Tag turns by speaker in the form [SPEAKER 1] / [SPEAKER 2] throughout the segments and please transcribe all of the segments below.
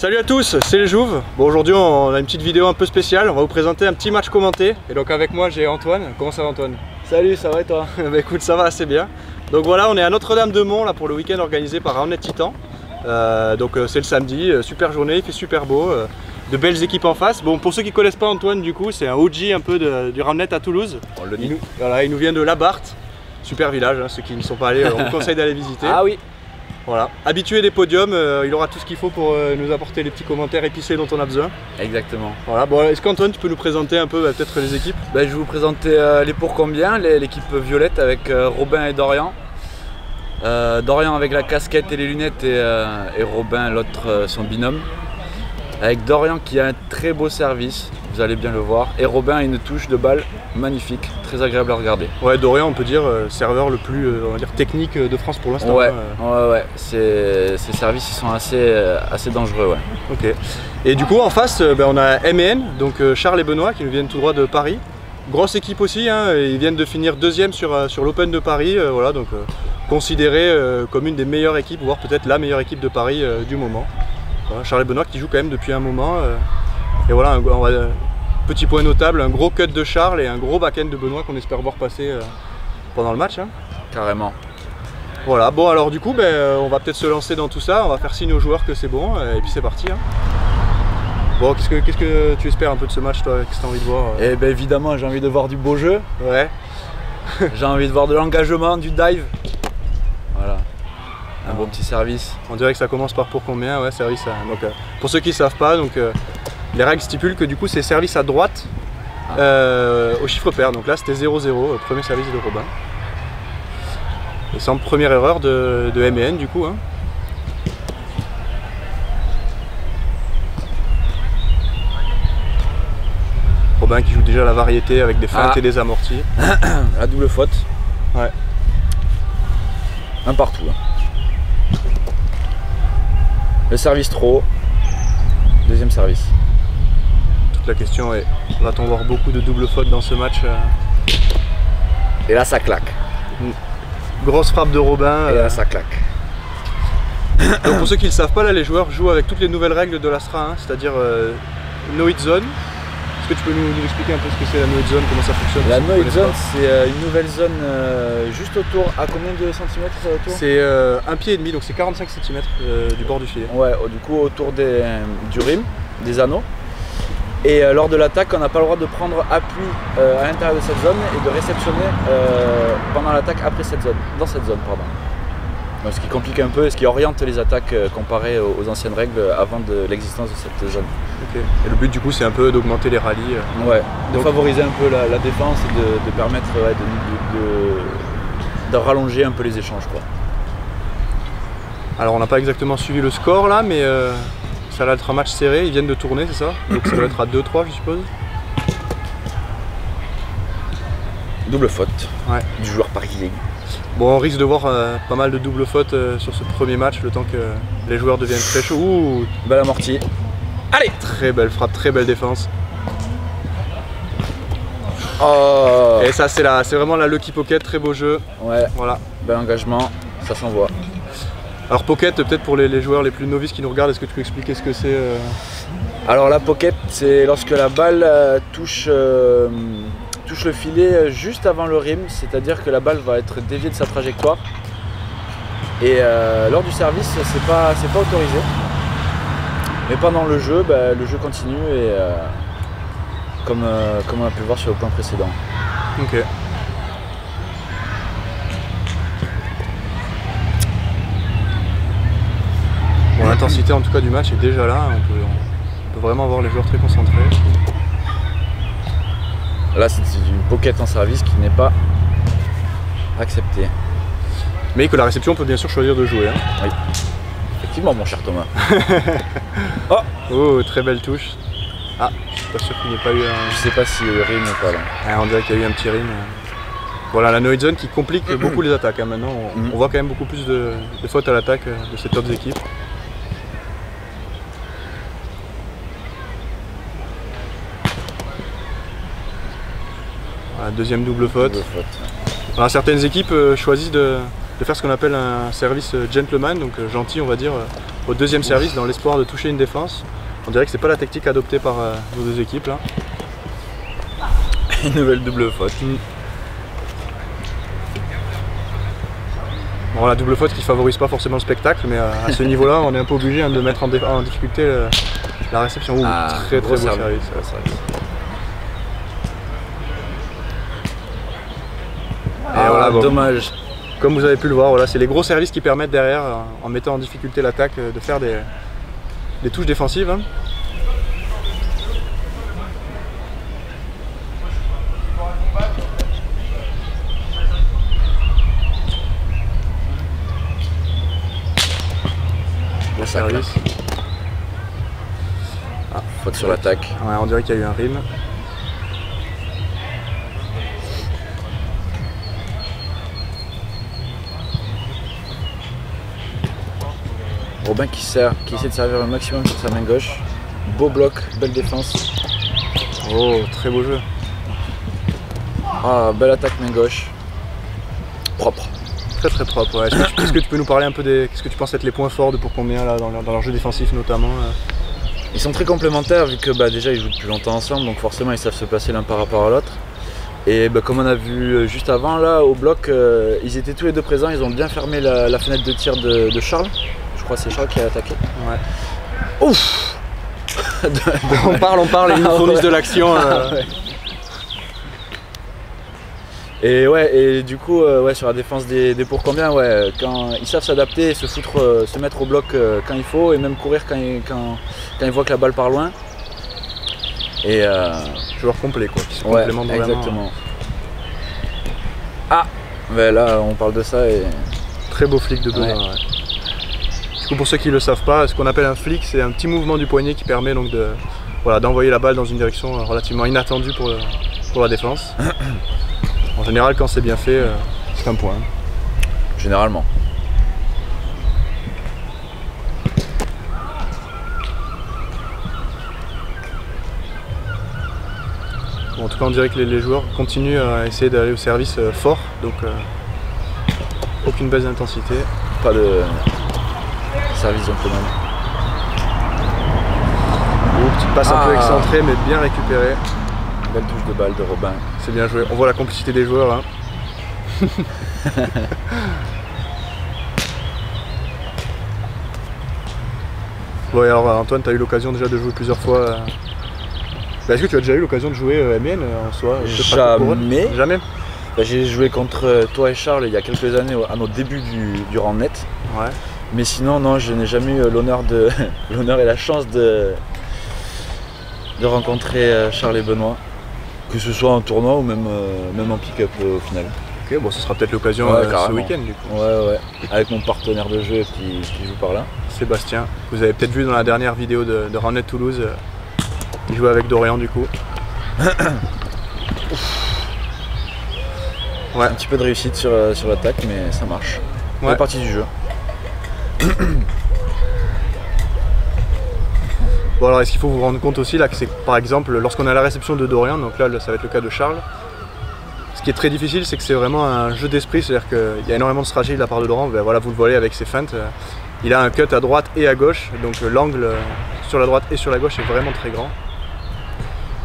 [SPEAKER 1] Salut à tous, c'est les Jouves. Bon aujourd'hui on a une petite vidéo un peu spéciale, on va vous présenter un petit match commenté. Et donc avec moi j'ai Antoine. Comment ça va Antoine?
[SPEAKER 2] Salut, ça va et toi?
[SPEAKER 1] Bah écoute ça va assez bien. Donc voilà on est à Notre-Dame-de-Mont là pour le week-end organisé par Ramnet Titan. Euh, donc euh, c'est le samedi, euh, super journée, il fait super beau, de belles équipes en face. Bon pour ceux qui connaissent pas Antoine du coup c'est un OG un peu de- du Ramnet à Toulouse.
[SPEAKER 2] On le
[SPEAKER 1] Il nous, voilà, il nous vient de La Barthe, super village, hein, ceux qui ne sont pas allés on vous conseille d'aller visiter.
[SPEAKER 2] Ah oui
[SPEAKER 1] Voilà, habitué des podiums, euh, il aura tout ce qu'il faut pour euh, nous apporter les petits commentaires épicés dont on a besoin.
[SPEAKER 2] Exactement.
[SPEAKER 1] Voilà, bon, est-ce qu'Antoine, tu peux nous présenter un peu bah, peut-être les équipes?
[SPEAKER 2] Ben, je vais vous présenter euh, les pour combien, l'équipe violette avec Robin et Dorian. Dorian avec la casquette et les lunettes et, et Robin l'autre son binôme. Avec Dorian qui a un très beau service, vous allez bien le voir. Et Robin a une touche de balle magnifique, très agréable à regarder.
[SPEAKER 1] Ouais, Dorian, on peut dire euh, serveur le plus euh, on va dire, technique euh, de France pour l'instant.
[SPEAKER 2] Ouais,
[SPEAKER 1] hein,
[SPEAKER 2] ouais, ouais. Ces, ces services ils sont assez, assez dangereux, ouais.
[SPEAKER 1] Ok. Et du coup, en face, bah, on a MN, donc Charles et Benoît qui nous viennent tout droit de Paris. Grosse équipe aussi, hein, ils viennent de finir deuxième sur, sur l'Open de Paris, euh, voilà, donc euh, considéré euh, comme une des meilleures équipes, voire peut-être la meilleure équipe de Paris du moment. Voilà, Charles et Benoît qui jouent quand même depuis un moment. euh, et voilà, un, on va- euh, petit point notable, un gros cut de Charles et un gros back-end de Benoît qu'on espère voir passer euh, pendant le match. hein.
[SPEAKER 2] Carrément.
[SPEAKER 1] Voilà, bon alors du coup, ben, on va peut-être se lancer dans tout ça, on va faire signe aux joueurs que c'est bon, et puis c'est parti. hein. Bon, qu'est-ce que, qu'est-ce que tu espères un peu de ce match, toi Qu'est-ce que tu as envie de voir
[SPEAKER 2] Et ben évidemment j'ai envie de voir du beau jeu.
[SPEAKER 1] Ouais,
[SPEAKER 2] J'ai envie de voir de l'engagement, du dive. Voilà. Un bon petit service.
[SPEAKER 1] on dirait que ça commence par pour combien Ouais, service à... Donc, euh, pour ceux qui ne savent pas, donc, euh, les règles stipulent que du coup c'est service à droite
[SPEAKER 2] Ah.
[SPEAKER 1] euh, au chiffre pair. Donc là c'était 0-0, euh, premier service de Robin. Et sans première erreur de, de MN du coup. hein. Robin qui joue déjà la variété avec des feintes
[SPEAKER 2] Ah.
[SPEAKER 1] et des amortis.
[SPEAKER 2] La double faute.
[SPEAKER 1] Ouais.
[SPEAKER 2] Un partout. hein. Le service trop. Deuxième service.
[SPEAKER 1] Toute la question est, va-t-on voir beaucoup de doubles fautes dans ce match euh,
[SPEAKER 2] Et là ça claque.
[SPEAKER 1] Grosse frappe de Robin.
[SPEAKER 2] Et
[SPEAKER 1] euh,
[SPEAKER 2] là ça claque.
[SPEAKER 1] Donc pour ceux qui ne le savent pas, là les joueurs jouent avec toutes les nouvelles règles de l'Astra, hein, c'est-à-dire euh, no hit zone. Est-ce que tu peux nous, nous expliquer un peu ce que c'est la no hit zone, comment ça fonctionne
[SPEAKER 2] La
[SPEAKER 1] si vous
[SPEAKER 2] no hit
[SPEAKER 1] connaissez
[SPEAKER 2] zone c'est euh, une nouvelle zone euh, juste autour. À combien de centimètres euh, autour?
[SPEAKER 1] C'est euh, un pied et demi, donc c'est 45 cm du bord du filet.
[SPEAKER 2] Ouais, du coup autour des, du rim, des anneaux. Et lors de l'attaque, on n'a pas le droit de prendre appui à l'intérieur de cette zone et de réceptionner pendant l'attaque après cette zone, dans cette zone, pardon. Donc, ce qui complique un peu, ce qui oriente les attaques comparé aux, aux anciennes règles avant de l'existence de cette zone.
[SPEAKER 1] Et le but du coup c'est un peu d'augmenter les rallyes. euh.
[SPEAKER 2] Ouais, de
[SPEAKER 1] Donc-
[SPEAKER 2] favoriser un peu la, la défense et de, de permettre ouais, de, de- de- de rallonger un peu les échanges. Quoi.
[SPEAKER 1] Alors on n'a pas exactement suivi le score là, mais euh, ça va être un match serré, ils viennent de tourner, c'est ça? Donc ça doit être à 2-3 je suppose.
[SPEAKER 2] Double faute
[SPEAKER 1] Ouais.
[SPEAKER 2] du joueur parisien.
[SPEAKER 1] Bon on risque de voir euh, pas mal de doubles fautes euh, sur ce premier match, le temps que les joueurs deviennent très chauds. Ouh,
[SPEAKER 2] amortie. Allez
[SPEAKER 1] très belle frappe, très belle défense.
[SPEAKER 2] Oh
[SPEAKER 1] Et ça c'est la, c'est vraiment la Lucky Pocket, très beau jeu.
[SPEAKER 2] Ouais,
[SPEAKER 1] Voilà.
[SPEAKER 2] bel engagement, ça s'envoie.
[SPEAKER 1] Alors Pocket, peut-être pour les, les joueurs les plus novices qui nous regardent, est-ce que tu peux expliquer ce que c'est euh
[SPEAKER 2] Alors la pocket, c'est lorsque la balle euh, touche, euh, touche le filet juste avant le rim, c'est-à-dire que la balle va être déviée de sa trajectoire. Et euh, lors du service, c'est pas, c'est pas autorisé. Mais pendant le jeu, bah, le jeu continue et euh, comme, euh, comme on a pu le voir sur le point précédent.
[SPEAKER 1] Ok. Bon, l'intensité en tout cas du match est déjà là, on peut, on peut vraiment voir les joueurs très concentrés.
[SPEAKER 2] Là, c'est une pocket en service qui n'est pas acceptée.
[SPEAKER 1] Mais que la réception peut bien sûr choisir de jouer. hein.
[SPEAKER 2] Effectivement, mon cher Thomas.
[SPEAKER 1] Oh, très belle touche. Ah, je suis pas sûr qu'il n'y ait pas eu un.
[SPEAKER 2] Je sais pas si le rim est pas là.
[SPEAKER 1] Ah, on dirait qu'il y a eu un petit rim. euh. Voilà, la no zone qui complique beaucoup les attaques. hein. Maintenant, on, on voit quand même beaucoup plus de, de fautes à l'attaque euh, de cette autres équipes. Voilà, deuxième double faute.
[SPEAKER 2] Double faute.
[SPEAKER 1] Alors, certaines équipes euh, choisissent de, de faire ce qu'on appelle un service gentleman, donc gentil on va dire, au deuxième service dans l'espoir de toucher une défense. On dirait que c'est pas la tactique adoptée par nos deux équipes là.
[SPEAKER 2] Une nouvelle double faute. Mm.
[SPEAKER 1] Bon, la double faute qui favorise pas forcément le spectacle, mais à, ce niveau-là, on est un peu obligé hein, de mettre en, difficulté euh, la réception. Ouh, ah, très très beau service.
[SPEAKER 2] Ah, voilà, dommage.
[SPEAKER 1] Comme vous avez pu le voir, voilà, c'est les gros services qui permettent derrière, en mettant en difficulté l'attaque, euh, de faire des, touches défensives. Hein.
[SPEAKER 2] service. Ah, faute sur l'attaque.
[SPEAKER 1] Ouais, on dirait qu'il y a eu un rime.
[SPEAKER 2] Robin qui, sert, qui essaie de servir le maximum sur sa main gauche. Beau bloc, belle défense.
[SPEAKER 1] Oh, très beau jeu.
[SPEAKER 2] Ah, belle attaque main gauche. Propre
[SPEAKER 1] très très propre. Est-ce que, tu peux nous parler un peu des. Qu'est-ce que tu penses être les points forts de pour combien là, dans, leur, jeu défensif notamment euh
[SPEAKER 2] Ils sont très complémentaires vu que bah, déjà ils jouent depuis longtemps ensemble donc forcément ils savent se placer l'un par rapport à l'autre. Et bah, comme on a vu euh, juste avant là au bloc, euh, ils étaient tous les deux présents, ils ont bien fermé la, fenêtre de tir de, Charles. Crois c'est Charles qui a attaqué.
[SPEAKER 1] Ouais. Ouf On parle, on parle, ils nous fournissent de l'action.
[SPEAKER 2] Et ouais, et du coup, euh, ouais, sur la défense des, pour combien, ouais, quand ils savent s'adapter, se foutre, euh, se mettre au bloc euh, quand il faut, et même courir quand, quand, ils voient que la balle part loin.
[SPEAKER 1] Et joueur complet quoi, qui se ouais,
[SPEAKER 2] exactement. Ah, mais là, on parle de ça et
[SPEAKER 1] très beau flic de dos. Du pour ceux qui ne le savent pas, ce qu'on appelle un flic, c'est un petit mouvement du poignet qui permet donc de, voilà, d'envoyer la balle dans une direction relativement inattendue pour, pour la défense. En général, quand c'est bien fait, euh, c'est un point.
[SPEAKER 2] Généralement.
[SPEAKER 1] en tout cas, on dirait que les, joueurs continuent à essayer d'aller au service euh, fort, donc euh, aucune baisse d'intensité.
[SPEAKER 2] Pas de service gentleman.
[SPEAKER 1] Une petite passe un peu ah. excentrée, mais bien récupérée.
[SPEAKER 2] Belle touche de balle de Robin.
[SPEAKER 1] C'est bien joué. On voit la complicité des joueurs. Hein. bon, alors Antoine, tu as eu l'occasion déjà de jouer plusieurs fois. Euh. Bah, est-ce que tu as déjà eu l'occasion de jouer euh, MN euh, en soi
[SPEAKER 2] Jamais.
[SPEAKER 1] Jamais
[SPEAKER 2] bah, J'ai joué contre toi et Charles il y a quelques années à nos débuts du, du net.
[SPEAKER 1] Ouais.
[SPEAKER 2] Mais sinon, non, je n'ai jamais eu l'honneur de l'honneur et la chance de, de rencontrer Charles et Benoît que ce soit en tournoi ou même, euh, même en pick-up euh, au final.
[SPEAKER 1] Ok, bon, ce sera peut-être l'occasion euh, ce week-end du coup.
[SPEAKER 2] Ouais, ouais, avec mon partenaire de jeu qui, joue par là.
[SPEAKER 1] Sébastien, vous avez peut-être vu dans la dernière vidéo de, de Toulouse, il jouait avec Dorian du coup.
[SPEAKER 2] ouais. Un petit peu de réussite sur, sur l'attaque, mais ça marche. Ouais. partie du jeu.
[SPEAKER 1] Bon alors est-ce qu'il faut vous rendre compte aussi là que c'est par exemple lorsqu'on a la réception de Dorian, donc là ça va être le cas de Charles, ce qui est très difficile c'est que c'est vraiment un jeu d'esprit, c'est-à-dire qu'il y a énormément de stratégie de la part de Dorian, ben voilà vous le voyez avec ses feintes, il a un cut à droite et à gauche, donc l'angle sur la droite et sur la gauche est vraiment très grand.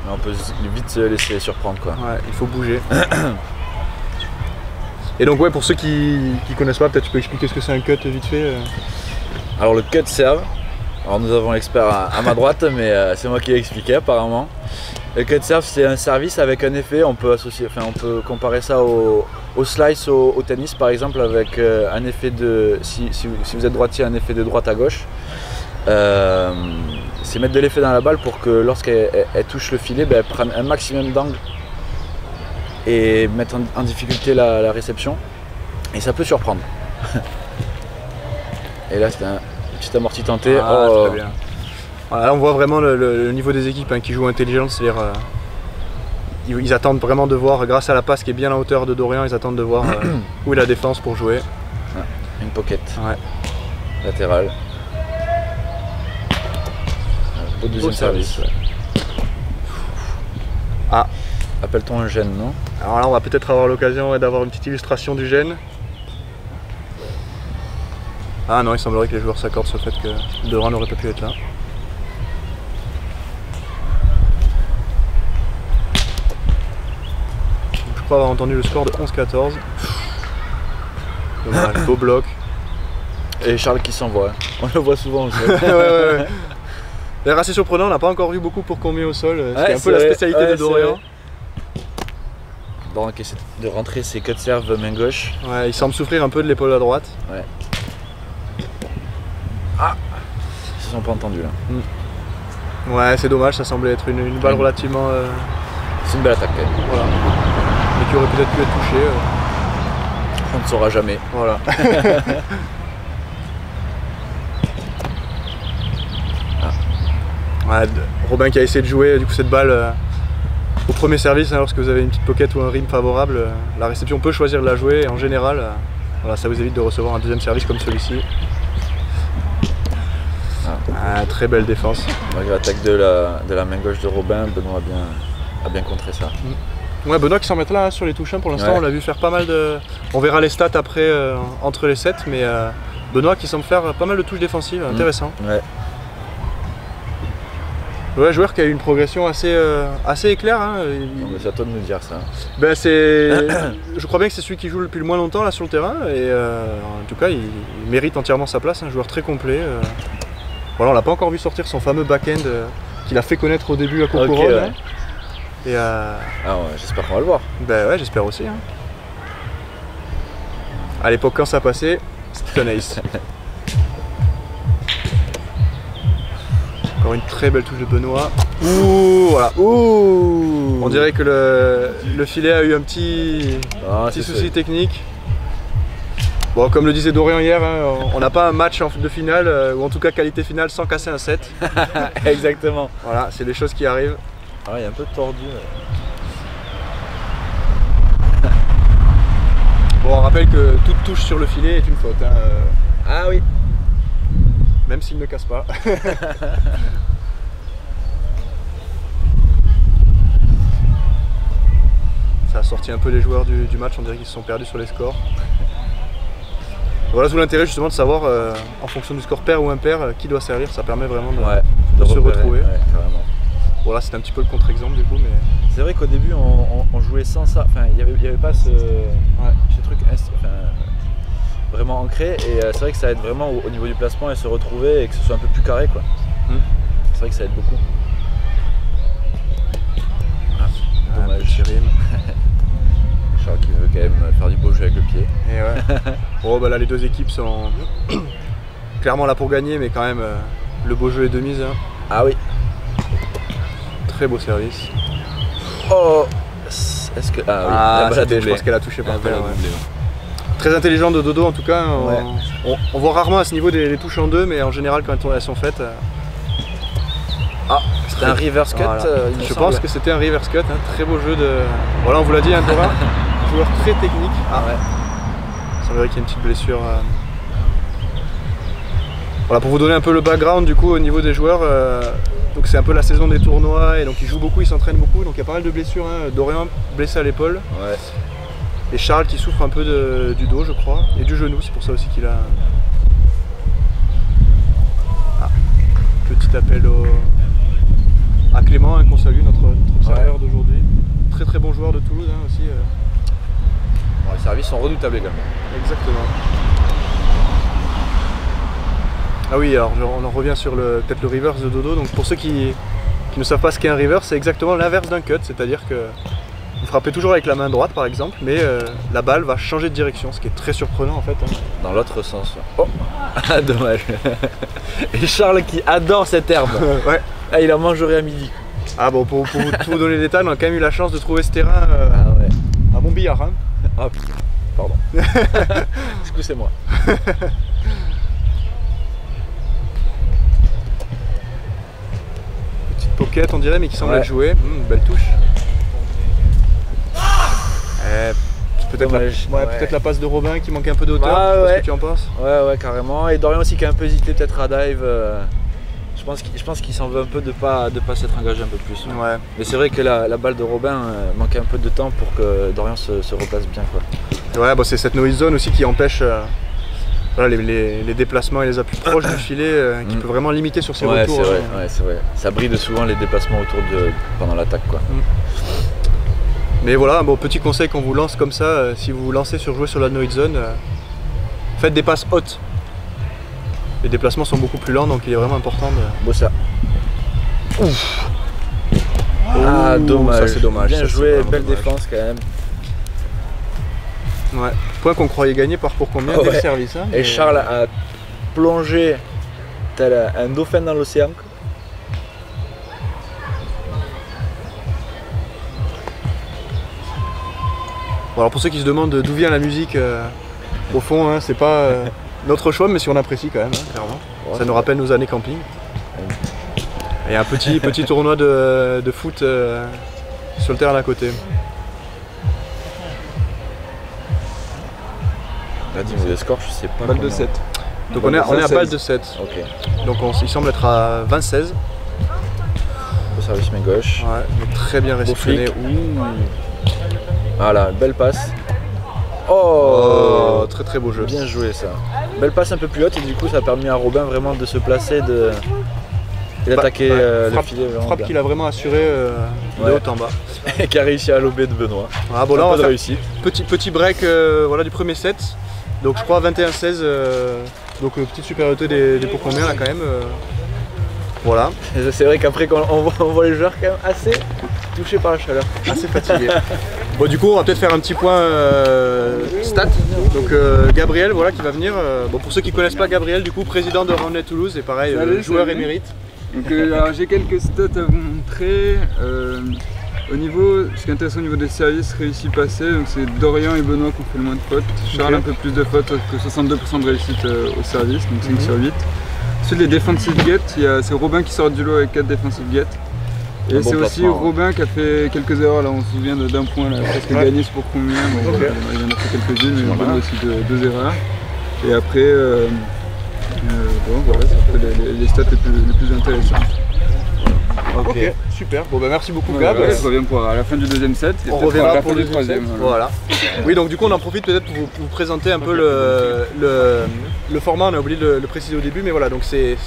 [SPEAKER 2] On peut vite se laisser surprendre quoi.
[SPEAKER 1] Ouais, il faut bouger. et donc ouais pour ceux qui, ne connaissent pas, peut-être tu peux expliquer ce que c'est un cut vite fait. Euh.
[SPEAKER 2] Alors le cut serve, alors nous avons l'expert à, ma droite, mais euh, c'est moi qui l'ai expliqué apparemment. Le cut serve c'est un service avec un effet, on peut associer, enfin on peut comparer ça au, slice au, tennis par exemple avec euh, un effet de, si, vous êtes droitier, un effet de droite à gauche. C'est mettre de l'effet dans la balle pour que lorsqu'elle touche le filet, ben, elle prenne un maximum d'angle et mettre en, difficulté la, réception. Et ça peut surprendre. et là c'est un, Petite amorti tentée.
[SPEAKER 1] Ah, oh. très bien. là, on voit vraiment le, niveau des équipes hein, qui jouent intelligent, c'est-à-dire euh, ils, attendent vraiment de voir, grâce à la passe qui est bien à la hauteur de Dorian, ils attendent de voir euh, où est la défense pour jouer.
[SPEAKER 2] une pocket.
[SPEAKER 1] Ouais.
[SPEAKER 2] Latéral. Au deuxième service. Ah. Appelle-t-on un gène, non?
[SPEAKER 1] Alors là, on va peut-être avoir l'occasion d'avoir une petite illustration du gène. Ah non, il semblerait que les joueurs s'accordent sur le fait que Doran n'aurait pas pu être là. Je crois avoir entendu le score de 11-14. Dommage, beau bloc.
[SPEAKER 2] Et Charles qui s'envoie. On le voit souvent aussi.
[SPEAKER 1] ouais, ouais, ouais. D'ailleurs, assez surprenant, on n'a pas encore vu beaucoup pour combien au sol. euh,
[SPEAKER 2] Ouais,
[SPEAKER 1] C'est un peu la spécialité
[SPEAKER 2] Ouais,
[SPEAKER 1] de Dorian.
[SPEAKER 2] Essaie de rentrer ses cut serve main gauche.
[SPEAKER 1] Ouais, il semble souffrir un peu de l'épaule à droite.
[SPEAKER 2] Ils se sont pas entendus là.
[SPEAKER 1] Ouais, c'est dommage, ça semblait être une, une balle
[SPEAKER 2] Mm.
[SPEAKER 1] relativement. euh,
[SPEAKER 2] C'est une belle attaque quand même.
[SPEAKER 1] voilà. Mais qui aurait peut-être pu être touchée. euh,
[SPEAKER 2] On ne saura jamais.
[SPEAKER 1] voilà. Ouais, de- Robin qui a essayé de jouer du coup cette balle euh, au premier service hein, lorsque vous avez une petite pocket ou un rim favorable, euh, la réception peut choisir de la jouer et en général euh, voilà, ça vous évite de recevoir un deuxième service comme celui-ci. Ah, très belle défense.
[SPEAKER 2] Malgré l'attaque de la, de la main gauche de Robin, Benoît a bien, a bien contré ça.
[SPEAKER 1] Ouais, Benoît qui s'en met là hein, sur les touches 1 pour l'instant,
[SPEAKER 2] Ouais.
[SPEAKER 1] on l'a vu faire pas mal de. On verra les stats après euh, entre les sets, mais Benoît qui semble faire pas mal de touches défensives, intéressant.
[SPEAKER 2] Ouais.
[SPEAKER 1] Ouais, joueur qui a eu une progression assez, euh, assez éclair. hein, il-
[SPEAKER 2] C'est à toi de nous dire ça.
[SPEAKER 1] Ben, c'est... Je crois bien que c'est celui qui joue depuis le moins longtemps là sur le terrain et euh, en tout cas il, il mérite entièrement sa place, un joueur très complet. euh. Voilà, on l'a pas encore vu sortir son fameux back-end euh, qu'il a fait connaître au début à
[SPEAKER 2] ouais.
[SPEAKER 1] hein. Et
[SPEAKER 2] Ah ouais, j'espère qu'on va le voir.
[SPEAKER 1] ben ouais, j'espère aussi. hein. À l'époque quand ça passait, c'était un ace. Encore une très belle touche de Benoît. Ouh, voilà.
[SPEAKER 2] Ouh
[SPEAKER 1] On dirait que le, le filet a eu un petit,
[SPEAKER 2] Ah,
[SPEAKER 1] petit souci technique. Bon, comme le disait Dorian hier, hein, on n'a pas un match de finale, euh, ou en tout cas qualité finale, sans casser un set.
[SPEAKER 2] Exactement.
[SPEAKER 1] Voilà, c'est des choses qui arrivent.
[SPEAKER 2] Ah, il est un peu tordu.
[SPEAKER 1] Bon, on rappelle que toute touche sur le filet est une faute, hein, euh,
[SPEAKER 2] Ah oui.
[SPEAKER 1] Même s'il ne casse pas. Ça a sorti un peu les joueurs du, du match, on dirait qu'ils se sont perdus sur les scores. Voilà tout l'intérêt justement de savoir, euh, en fonction du score pair ou impair, euh, qui doit servir. Ça permet vraiment de.
[SPEAKER 2] Ouais.
[SPEAKER 1] de se
[SPEAKER 2] repérer,
[SPEAKER 1] retrouver.
[SPEAKER 2] ouais.
[SPEAKER 1] Voilà, c'était un petit peu le contre-exemple du coup, mais.
[SPEAKER 2] C'est vrai qu'au début, on, on- on jouait sans ça. Enfin, il n'y avait, il y avait pas ce, ce truc enfin, vraiment ancré. Et euh, c'est vrai que ça aide vraiment au, au niveau du placement et se retrouver et que ce soit un peu plus carré. quoi.
[SPEAKER 1] Mm.
[SPEAKER 2] C'est vrai que ça aide beaucoup. Ah,
[SPEAKER 1] Un
[SPEAKER 2] dommage. Charles qui veut quand même faire du beau jeu avec le pied.
[SPEAKER 1] Et ouais. bon, bah là, les deux équipes sont clairement là pour gagner, mais quand même, euh, le beau jeu est de mise. hein.
[SPEAKER 2] Ah oui.
[SPEAKER 1] Très beau service.
[SPEAKER 2] Oh Est-ce que. Ah oui, la balle a
[SPEAKER 1] c'était- je pense qu'elle a touché par terre. Très intelligent de Dodo en tout cas. On,
[SPEAKER 2] Ouais.
[SPEAKER 1] on- on voit rarement à ce niveau des, des touches en deux, mais en général, quand elles sont faites. euh,
[SPEAKER 2] Ah, c'était un reverse cut.
[SPEAKER 1] voilà.
[SPEAKER 2] euh,
[SPEAKER 1] Je
[SPEAKER 2] semble.
[SPEAKER 1] pense que c'était un reverse cut, un très beau jeu de. Voilà, on vous l'a dit, un Dora, joueur très technique.
[SPEAKER 2] Ah ouais.
[SPEAKER 1] Il semblerait qu'il y ait une petite blessure. euh. Voilà, pour vous donner un peu le background du coup au niveau des joueurs, donc c'est un peu la saison des tournois et donc ils jouent beaucoup, ils s'entraînent beaucoup, donc il y a pas mal de blessures. hein. Dorian blessé à l'épaule
[SPEAKER 2] Ouais.
[SPEAKER 1] Et Charles qui souffre un peu de- du dos je crois et du genou, c'est pour ça aussi qu'il a. Ah, petit appel au... à Clément hein, qu'on salue, notre, notre observateur d'aujourd'hui. Très très bon joueur de Toulouse hein, aussi. euh.
[SPEAKER 2] Bon, les services sont redoutables également.
[SPEAKER 1] Exactement. Ah oui, alors on en revient sur le peut-être le reverse de Dodo. Donc pour ceux qui, qui ne savent pas ce qu'est un reverse, c'est exactement l'inverse d'un cut, c'est-à-dire que vous frappez toujours avec la main droite par exemple, mais euh, la balle va changer de direction, ce qui est très surprenant en fait. hein.
[SPEAKER 2] Dans l'autre sens. Oh Ah, dommage. Et Charles qui adore cette herbe.
[SPEAKER 1] ouais.
[SPEAKER 2] Ah, il en mangerait à midi.
[SPEAKER 1] Ah bon, pour, pour vous, donner les détails, on a quand même eu la chance de trouver ce terrain euh,
[SPEAKER 2] Ah ouais.
[SPEAKER 1] à Montbillard. hein.
[SPEAKER 2] Ah, pardon. Excusez-moi.
[SPEAKER 1] Petite pocket on dirait, mais qui semble
[SPEAKER 2] Ouais.
[SPEAKER 1] être jouée. Hum, belle touche. Peut-être la,
[SPEAKER 2] Dommage.
[SPEAKER 1] ouais,
[SPEAKER 2] Ouais.
[SPEAKER 1] peut-être la passe de Robin qui manquait un peu de hauteur.
[SPEAKER 2] Ah
[SPEAKER 1] pas
[SPEAKER 2] ouais.
[SPEAKER 1] ce que tu en penses.
[SPEAKER 2] Ouais, ouais, carrément. Et Dorian aussi qui a un peu hésité peut-être à dive. euh, Je pense qu'il je pense qu'il s'en veut un peu de pas de pas s'être engagé un peu plus. ouais. Mais c'est vrai que la, la balle de Robin euh, manquait un peu de temps pour que Dorian se, se replace bien. Quoi.
[SPEAKER 1] Ouais, bah, c'est cette noise zone aussi qui empêche, euh, voilà, les, les- les déplacements et les appuis proches du filet euh, qui
[SPEAKER 2] Mm.
[SPEAKER 1] peut vraiment limiter sur ses retours.
[SPEAKER 2] vrai, ouais, c'est vrai. Ça bride souvent les déplacements autour de pendant l'attaque quoi.
[SPEAKER 1] Mais voilà, bon, petit conseil qu'on vous lance comme ça, euh, si vous vous lancez sur jouer sur la Noid Zone, euh, faites des passes hautes. Les déplacements sont beaucoup plus lents, donc il est vraiment important de.
[SPEAKER 2] Beau ça. Ah
[SPEAKER 1] Ouh,
[SPEAKER 2] dommage.
[SPEAKER 1] ça, c'est dommage,
[SPEAKER 2] Bien
[SPEAKER 1] ça,
[SPEAKER 2] joué, belle
[SPEAKER 1] dommage.
[SPEAKER 2] défense quand même.
[SPEAKER 1] Ouais. Point qu'on croyait gagner par pour combien dès
[SPEAKER 2] Ouais.
[SPEAKER 1] service. hein,
[SPEAKER 2] Et Charles a plongé tel un dauphin dans l'océan.
[SPEAKER 1] Bon, alors pour ceux qui se demandent d'où vient la musique, euh, au fond, hein, c'est pas euh, notre choix, mais si on apprécie quand même, hein, clairement. Ça nous rappelle nos années camping. Et un petit, petit tournoi de, de foot euh, sur le terrain d'à côté.
[SPEAKER 2] Là, dis-moi les scores, je sais pas.
[SPEAKER 3] Balle de
[SPEAKER 2] comment.
[SPEAKER 3] 7.
[SPEAKER 1] Donc on est, on est à
[SPEAKER 3] 16.
[SPEAKER 1] balle de 7.
[SPEAKER 2] Ok.
[SPEAKER 1] Donc on, il semble être à 20-16.
[SPEAKER 2] Au service main gauche.
[SPEAKER 1] Ouais, mais très bien. Ouh.
[SPEAKER 2] Voilà, belle passe.
[SPEAKER 1] Oh,
[SPEAKER 2] Oh,
[SPEAKER 1] très très beau jeu.
[SPEAKER 2] Bien joué ça. Belle passe un peu plus haute et du coup ça a permis à Robin vraiment de se placer de... et d'attaquer
[SPEAKER 1] Bah,
[SPEAKER 2] euh,
[SPEAKER 1] frappe-
[SPEAKER 2] le filet
[SPEAKER 1] Frappe qu'il a vraiment assuré euh, de
[SPEAKER 2] Ouais.
[SPEAKER 1] haut en bas.
[SPEAKER 2] Et qui a réussi à lober de Benoît.
[SPEAKER 1] Ah, bon, là, on
[SPEAKER 2] peu
[SPEAKER 1] va
[SPEAKER 2] de
[SPEAKER 1] faire
[SPEAKER 2] réussite.
[SPEAKER 1] petit, petit break euh, voilà, du premier set. Donc je crois 21-16. euh, donc petite supériorité des, des là quand même. voilà,
[SPEAKER 2] C'est vrai qu'après quand on voit, on voit les joueurs quand même assez touchés par la chaleur.
[SPEAKER 1] assez fatigué. bon du coup on va peut-être faire un petit point euh, stat. Donc euh, Gabriel voilà qui va venir. euh, bon pour ceux qui connaissent pas Gabriel du coup président de Roundnet Toulouse et pareil euh,
[SPEAKER 3] Salut,
[SPEAKER 1] joueur émérite.
[SPEAKER 3] Donc j'ai quelques stats à vous montrer. Au niveau, ce qui est intéressant au niveau des services réussis passés, donc c'est Dorian et Benoît qui ont fait le moins de fautes. Charles un peu plus de fautes que 62% de réussite au service, donc 5
[SPEAKER 1] Mhm.
[SPEAKER 3] sur 8. Ensuite les defensive a- c'est Robin qui sort du lot avec 4 defensive get. Et
[SPEAKER 2] bon
[SPEAKER 3] c'est aussi
[SPEAKER 2] placement, ouais.
[SPEAKER 3] Robin qui a fait quelques erreurs là, on se souvient d'un point là, presque
[SPEAKER 1] Ouais.
[SPEAKER 3] gagné, pour combien voilà, Il y en a fait quelques-unes, mais. Robin aussi de- deux erreurs. Et après, euh, euh, bon, voilà, c'est les, les- stats les plus, les plus intéressantes.
[SPEAKER 1] Ok, super. Bon bah merci beaucoup Gab.
[SPEAKER 3] ouais, je reviens pour à la fin du deuxième set. et
[SPEAKER 1] On reviendra
[SPEAKER 3] à la
[SPEAKER 1] pour
[SPEAKER 3] fin
[SPEAKER 1] le
[SPEAKER 3] du troisième.
[SPEAKER 1] set.
[SPEAKER 3] voilà.
[SPEAKER 1] Voilà. Oui, donc du coup, on en profite peut-être pour vous, présenter un peu le, le, le format. On a oublié de le, le préciser au début, mais voilà, donc c'est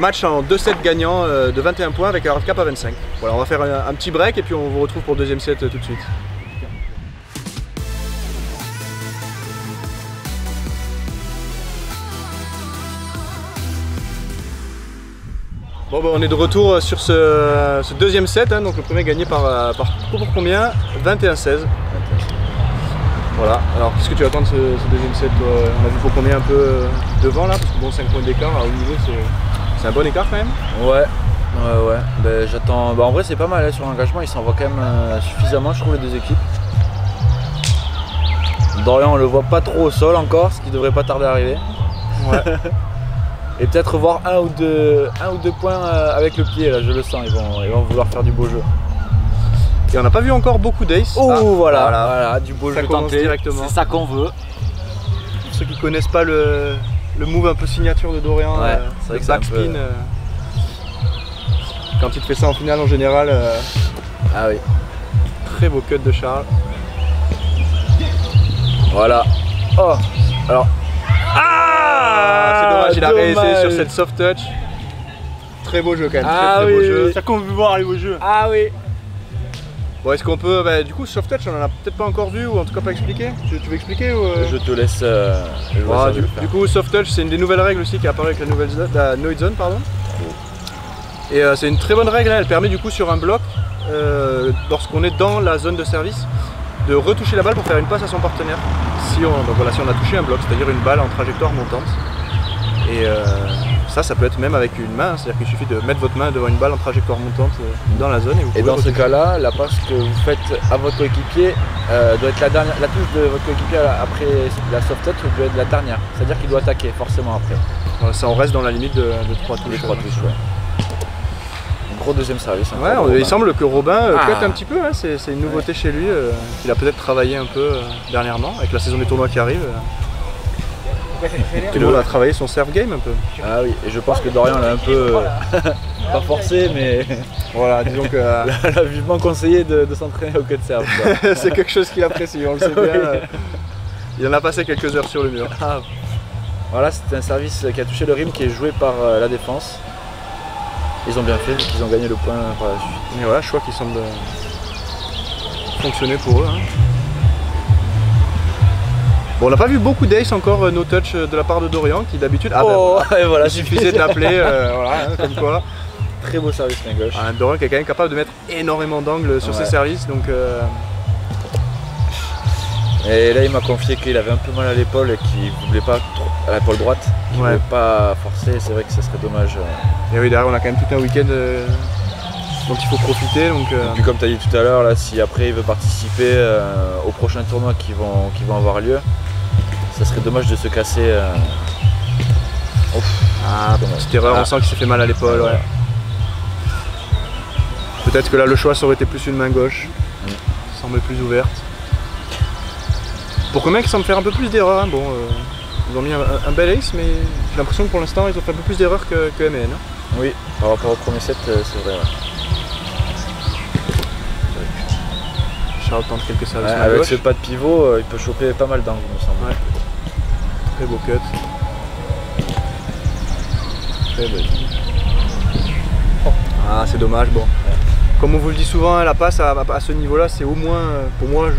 [SPEAKER 1] match en 2 sets gagnants euh, de 21 points avec un handicap à 25. Voilà, on va faire un, petit break et puis on vous retrouve pour le deuxième set euh, tout de suite. Bon bah on est de retour euh, sur ce, deuxième set, hein, donc le premier gagné par, par combien? 21-16. Voilà, alors qu'est-ce que tu attends de ce, deuxième set toi? On a vu un peu devant là, parce que bon 5 points d'écart à haut niveau c'est- c'est un bon écart quand même.
[SPEAKER 2] Ouais, ouais, ouais. Ben, j'attends. Bah, en vrai, c'est pas mal hein, sur l'engagement. Ils s'envoient quand même euh, suffisamment, je trouve, les deux équipes. Dorian, on le voit pas trop au sol encore, ce qui devrait pas tarder à arriver.
[SPEAKER 1] Ouais.
[SPEAKER 2] Et peut-être voir un ou deux, un ou deux points euh, avec le pied. Là, je le sens. Ils vont, ils vont vouloir faire du beau jeu.
[SPEAKER 1] Et on n'a pas vu encore beaucoup d'ace.
[SPEAKER 2] Oh,
[SPEAKER 1] Ah,
[SPEAKER 2] voilà,
[SPEAKER 1] voilà.
[SPEAKER 2] voilà, du beau
[SPEAKER 1] Ça
[SPEAKER 2] jeu
[SPEAKER 1] commence
[SPEAKER 2] tenté.
[SPEAKER 1] directement.
[SPEAKER 2] C'est ça qu'on veut.
[SPEAKER 1] Pour ceux qui connaissent pas le, le move un peu signature de Dorian,
[SPEAKER 2] Ouais,
[SPEAKER 1] euh,
[SPEAKER 2] c'est vrai c'est
[SPEAKER 1] backspin.
[SPEAKER 2] peu-
[SPEAKER 1] euh, quand il te fait ça en finale en général, euh,
[SPEAKER 2] Ah oui.
[SPEAKER 1] très beau cut de Charles.
[SPEAKER 2] Voilà. Oh, alors.
[SPEAKER 1] Ah, c'est dommage, il a
[SPEAKER 2] dommage.
[SPEAKER 1] sur cette soft touch. Très beau jeu quand même,
[SPEAKER 2] Ah
[SPEAKER 1] très, très beau
[SPEAKER 2] oui,
[SPEAKER 1] jeu.
[SPEAKER 2] oui.
[SPEAKER 1] Ça qu'on veut voir les beaux jeux.
[SPEAKER 2] Ah oui.
[SPEAKER 1] Bon, est-ce qu'on peut, bah, du coup, soft touch, on en a peut-être pas encore vu ou en tout cas pas expliqué. Tu, tu veux expliquer ou euh
[SPEAKER 2] Je te laisse. euh, je
[SPEAKER 1] Ah, du, coup, soft touch, c'est une des nouvelles règles aussi qui est apparue avec la nouvelle zone, la Noid Zone, pardon. Et euh, c'est une très bonne règle, hein, elle permet du coup sur un bloc, euh, lorsqu'on est dans la zone de service, de retoucher la balle pour faire une passe à son partenaire. Si on, donc voilà, si on a touché un bloc, c'est-à-dire une balle en trajectoire montante. Et euh, ça, ça peut être même avec une main, c'est-à-dire qu'il suffit de mettre votre main devant une balle en trajectoire montante euh, dans la zone et vous
[SPEAKER 2] Et dans ce cas-là, la passe que vous faites à votre coéquipier euh, doit être la dernière, la touche de votre coéquipier après la soft touch doit être la dernière. C'est-à-dire qu'il doit attaquer forcément après.
[SPEAKER 1] Voilà, ça, on reste dans la limite de, de 3 touches.
[SPEAKER 2] Les touches, ouais. Un gros deuxième service. hein,
[SPEAKER 1] Ouais, on- il semble que Robin
[SPEAKER 2] Ah.
[SPEAKER 1] cut un petit peu, hein, c'est une nouveauté chez lui, euh, qu'il a peut-être travaillé un peu euh, dernièrement, avec la saison des tournois qui arrive. Tout le monde a travaillé son serve game un peu.
[SPEAKER 2] Ah oui, et je pense que Dorian l'a un peu euh, pas forcé, mais
[SPEAKER 1] Voilà, disons que euh,
[SPEAKER 2] l'a vivement conseillé de, de s'entraîner au code serve. quoi.
[SPEAKER 1] c'est quelque chose qu'il apprécie, on le sait bien. Il en a passé quelques heures sur le mur.
[SPEAKER 2] Ah, Voilà, c'était un service qui a touché le rim qui est joué par euh, la défense. Ils ont bien fait, ils ont gagné le point par la suite.
[SPEAKER 1] Et voilà, choix qui semble fonctionner pour eux. hein. Bon, on n'a pas vu beaucoup d'ace encore, euh, no touch euh, de la part de Dorian, qui d'habitude. Ah, ben,
[SPEAKER 2] oh,
[SPEAKER 1] voilà. il suffisait de l'appeler, euh, voilà, hein, comme quoi.
[SPEAKER 2] Très beau service main gauche.
[SPEAKER 1] Dorian qui est quand même capable de mettre énormément d'angles sur
[SPEAKER 2] Ouais.
[SPEAKER 1] ses services, donc euh,
[SPEAKER 2] Et là, il m'a confié qu'il avait un peu mal à l'épaule et qu'il voulait pas à l'épaule droite, qu'il
[SPEAKER 1] Ouais.
[SPEAKER 2] voulait pas forcer. C'est vrai que ça serait dommage.
[SPEAKER 1] et oui, derrière, on a quand même tout un week-end euh, dont il faut profiter, donc. euh,
[SPEAKER 2] Et puis comme tu as dit tout à l'heure, là, si après il veut participer euh, aux prochains tournois qui vont, qui vont avoir lieu, ça serait dommage de se casser. euh, ouf,
[SPEAKER 1] Ah, petite erreur,
[SPEAKER 2] Ah.
[SPEAKER 1] on sent qu'il s'est fait mal à l'épaule. Ouais. Peut-être que là, le choix, ça aurait été plus une main gauche.
[SPEAKER 2] Mm.
[SPEAKER 1] Ça semble plus ouverte. Pour combien qui semble faire un peu plus d'erreurs, hein, bon, euh, ils ont mis un, un bel ace, mais j'ai l'impression que pour l'instant, ils ont fait un peu plus d'erreurs que, que MN. hein.
[SPEAKER 2] Oui, par rapport au premier set, euh, c'est vrai. ouais.
[SPEAKER 1] Charles tente quelques services
[SPEAKER 2] Ouais, avec
[SPEAKER 1] gauche.
[SPEAKER 2] ce pas de pivot, euh, il peut choper pas mal d'angles, me semble.
[SPEAKER 1] Ouais. Très beau cut. Très beau. Ah, c'est dommage. Bon, comme on vous le dit souvent, hein, la passe à, à ce niveau-là, c'est au moins, euh, pour moi,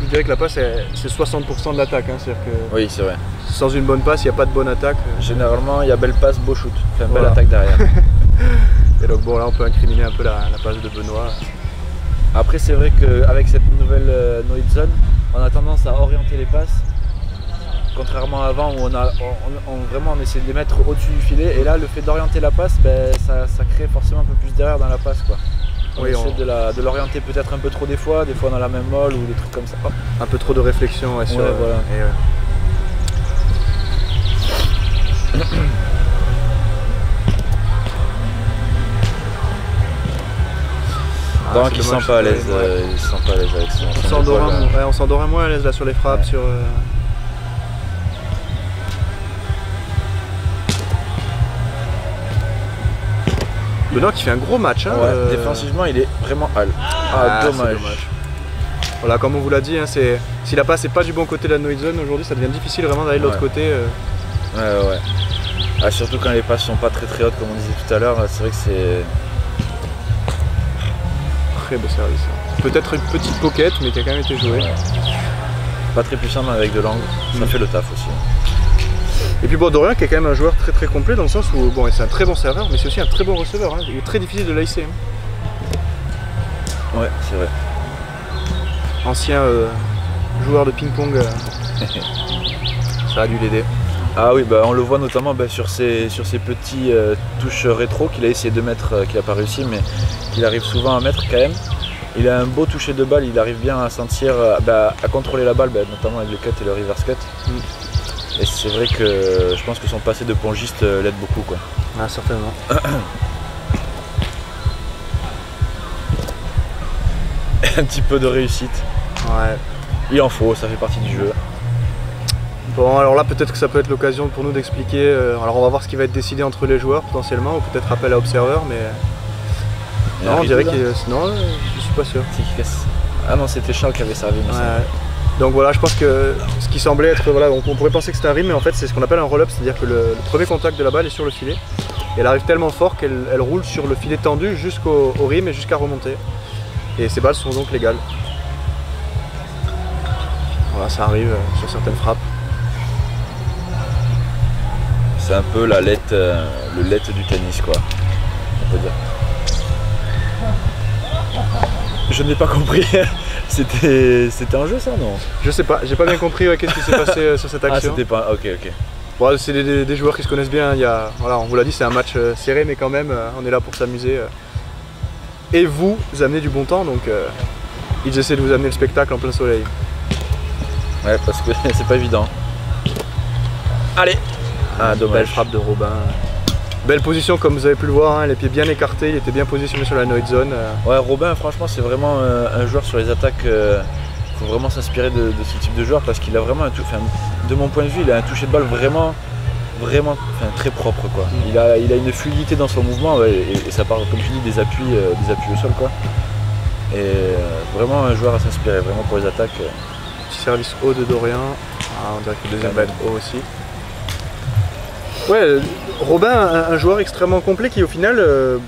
[SPEAKER 1] je, dirais que la passe, c'est c'est 60% de l'attaque. hein. C'est-à-dire que
[SPEAKER 2] Oui, c'est vrai.
[SPEAKER 1] sans une bonne passe, il n'y a pas de bonne attaque.
[SPEAKER 2] Généralement, il y a belle passe, beau shoot. Enfin, belle
[SPEAKER 1] Voilà.
[SPEAKER 2] attaque derrière.
[SPEAKER 1] Et donc bon, là, on peut incriminer un peu la, la passe de Benoît.
[SPEAKER 2] Après, c'est vrai qu'avec cette nouvelle euh, no zone, on a tendance à orienter les passes. Contrairement à avant où on a on- on- vraiment on essaie de les mettre au-dessus du filet et là le fait d'orienter la passe ben, ça, ça crée forcément un peu plus d'erreur dans la passe quoi. On
[SPEAKER 1] Oui,
[SPEAKER 2] essaie
[SPEAKER 1] on-
[SPEAKER 2] de l'orienter peut-être un peu trop des fois, des fois on a la même molle ou des trucs comme ça.
[SPEAKER 1] Un peu trop de réflexion ouais, sur.
[SPEAKER 2] Ouais, voilà.
[SPEAKER 1] et, ouais. Ah,
[SPEAKER 2] Donc
[SPEAKER 1] c'est
[SPEAKER 2] il se
[SPEAKER 1] dommage,
[SPEAKER 2] sent pas à
[SPEAKER 1] ouais,
[SPEAKER 2] l'aise, euh, il se sent pas à l'aise avec son,
[SPEAKER 1] On s'endort
[SPEAKER 2] épaule,
[SPEAKER 1] un, ouais, on s'endort un moins à l'aise là sur les frappes,
[SPEAKER 2] Ouais.
[SPEAKER 1] sur. euh, Benoît qui fait un gros match. Hein,
[SPEAKER 2] Ouais,
[SPEAKER 1] euh,
[SPEAKER 2] Défensivement il est vraiment hal. Ah,
[SPEAKER 1] c'est
[SPEAKER 2] dommage.
[SPEAKER 1] Voilà, comme on vous l'a dit, hein, c'est si la passe n'est pas du bon côté de la noise zone aujourd'hui, ça devient difficile vraiment d'aller de l'autre
[SPEAKER 2] Ouais.
[SPEAKER 1] côté. euh.
[SPEAKER 2] Ouais ouais. Ah, surtout quand les passes sont pas très très hautes comme on disait tout à l'heure, c'est vrai que c'est.
[SPEAKER 1] Très beau service. hein. Peut-être une petite pocket, mais qui a quand même été jouée.
[SPEAKER 2] Ouais. Pas très puissant mais avec de l'angle, ça
[SPEAKER 1] Mm.
[SPEAKER 2] fait le taf aussi.
[SPEAKER 1] Et puis bon, Dorian qui est quand même un joueur très très complet dans le sens où bon, c'est un très bon serveur, mais c'est aussi un très bon receveur. hein. Il est très difficile de laisser. hein.
[SPEAKER 2] Ouais, c'est vrai.
[SPEAKER 1] Ancien euh, joueur de ping-pong, euh, ça a dû l'aider.
[SPEAKER 2] Ah oui, bah, on le voit notamment bah, sur ces, sur ces petits euh, touches rétro qu'il a essayé de mettre, qu'il n'a pas réussi, mais qu'il arrive souvent à mettre quand même. Il a un beau toucher de balle, il arrive bien à sentir, bah, à contrôler la balle, bah, notamment avec le cut et le reverse cut.
[SPEAKER 1] Mm.
[SPEAKER 2] Et c'est vrai que je pense que son passé de pongiste euh, l'aide beaucoup. Quoi.
[SPEAKER 1] Ah, certainement.
[SPEAKER 2] un petit peu de réussite.
[SPEAKER 1] Ouais.
[SPEAKER 2] Il en faut, ça fait partie du jeu.
[SPEAKER 1] Bon, alors là, peut-être que ça peut être l'occasion pour nous d'expliquer. euh, alors, on va voir ce qui va être décidé entre les joueurs potentiellement, ou peut-être appel à Observer, mais.
[SPEAKER 2] Il a
[SPEAKER 1] Non, on dirait qu'il. Non, euh, je suis pas sûr.
[SPEAKER 2] Ah non, c'était Charles qui avait servi, mais.
[SPEAKER 1] Ouais. Donc voilà, je pense que ce qui semblait être, voilà, on, on pourrait penser que c'est un rim, mais en fait c'est ce qu'on appelle un roll-up, c'est-à-dire que le, le premier contact de la balle est sur le filet. Et elle arrive tellement fort qu'elle elle roule sur le filet tendu jusqu'au au rim et jusqu'à remonter. Et ces balles sont donc légales. Voilà, ça arrive euh, sur certaines frappes.
[SPEAKER 2] C'est un peu la lettre, euh, le lettre du tennis, quoi. On peut dire. Je n'ai pas compris. C'était, c'était un jeu, ça, non?
[SPEAKER 1] Je sais pas, j'ai pas bien compris ouais, qu'est-ce qui s'est passé euh, sur cette
[SPEAKER 2] Ah,
[SPEAKER 1] action?
[SPEAKER 2] c'était pas. Ok, ok.
[SPEAKER 1] Bon, c'est des, des- des joueurs qui se connaissent bien. Il y a, voilà, on vous l'a dit, c'est un match euh, serré, mais quand même, euh, on est là pour s'amuser. euh. Et vous, vous amenez du bon temps, donc euh, ils essaient de vous amener le spectacle en plein soleil.
[SPEAKER 2] Ouais, parce que c'est pas évident. Allez Ah, dommage.
[SPEAKER 1] Belle frappe de Robin. Belle position, comme vous avez pu le voir, hein, les pieds bien écartés, il était bien positionné sur la noise zone. euh.
[SPEAKER 2] Ouais, Robin, franchement, c'est vraiment euh, un joueur sur les attaques. Il faut vraiment s'inspirer de, de ce type de joueur parce qu'il a vraiment un tou- enfin, de mon point de vue, il a un toucher de balle vraiment, vraiment enfin, très propre. Quoi. Il, a, il a une fluidité dans son mouvement ouais, et, et ça part, comme tu dis, des appuis, euh, des appuis au sol. Quoi. Et euh, vraiment un joueur à s'inspirer, vraiment pour les attaques. euh.
[SPEAKER 1] Petit service haut de Dorian. Ah, on dirait que le deuxième va être haut aussi. Ouais, Robin, un, un joueur extrêmement complet qui au final, euh,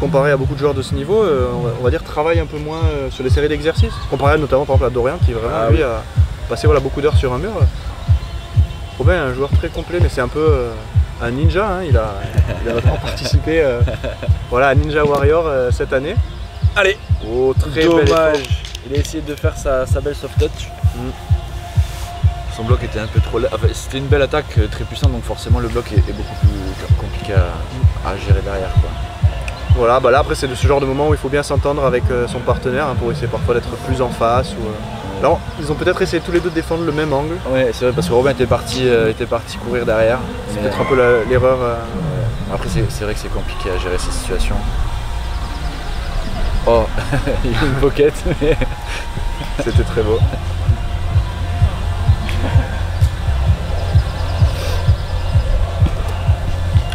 [SPEAKER 1] comparé à beaucoup de joueurs de ce niveau, euh, on, va, on va dire travaille un peu moins euh, sur les séries d'exercices. Comparé notamment par exemple à Dorian qui vraiment
[SPEAKER 2] Ah
[SPEAKER 1] lui
[SPEAKER 2] oui.
[SPEAKER 1] a passé voilà, beaucoup d'heures sur un mur. Robin est un joueur très complet mais c'est un peu un ninja, hein. il, a, il a vraiment participé voilà, à Ninja Warrior cette année.
[SPEAKER 2] Allez
[SPEAKER 1] Oh très bel.
[SPEAKER 2] Dommage. Il a essayé de faire sa, sa belle soft touch.
[SPEAKER 1] Mm.
[SPEAKER 2] Son bloc était un peu trop. enfin, C'était une belle attaque euh, très puissante, donc forcément le bloc est, est beaucoup plus compliqué à, à gérer derrière. Quoi.
[SPEAKER 1] Voilà, bah là après c'est de ce genre de moment où il faut bien s'entendre avec euh, son partenaire hein, pour essayer parfois d'être plus en face. Ou, euh, Alors ils ont peut-être essayé tous les deux de défendre le même angle.
[SPEAKER 2] Ouais, c'est vrai parce que Robin était parti, euh, était parti courir derrière.
[SPEAKER 1] C'est peut-être un peu l'erreur. euh,
[SPEAKER 2] Après, c'est vrai que c'est compliqué à gérer ces situations. Oh, il y a une pocket, mais
[SPEAKER 1] C'était très beau.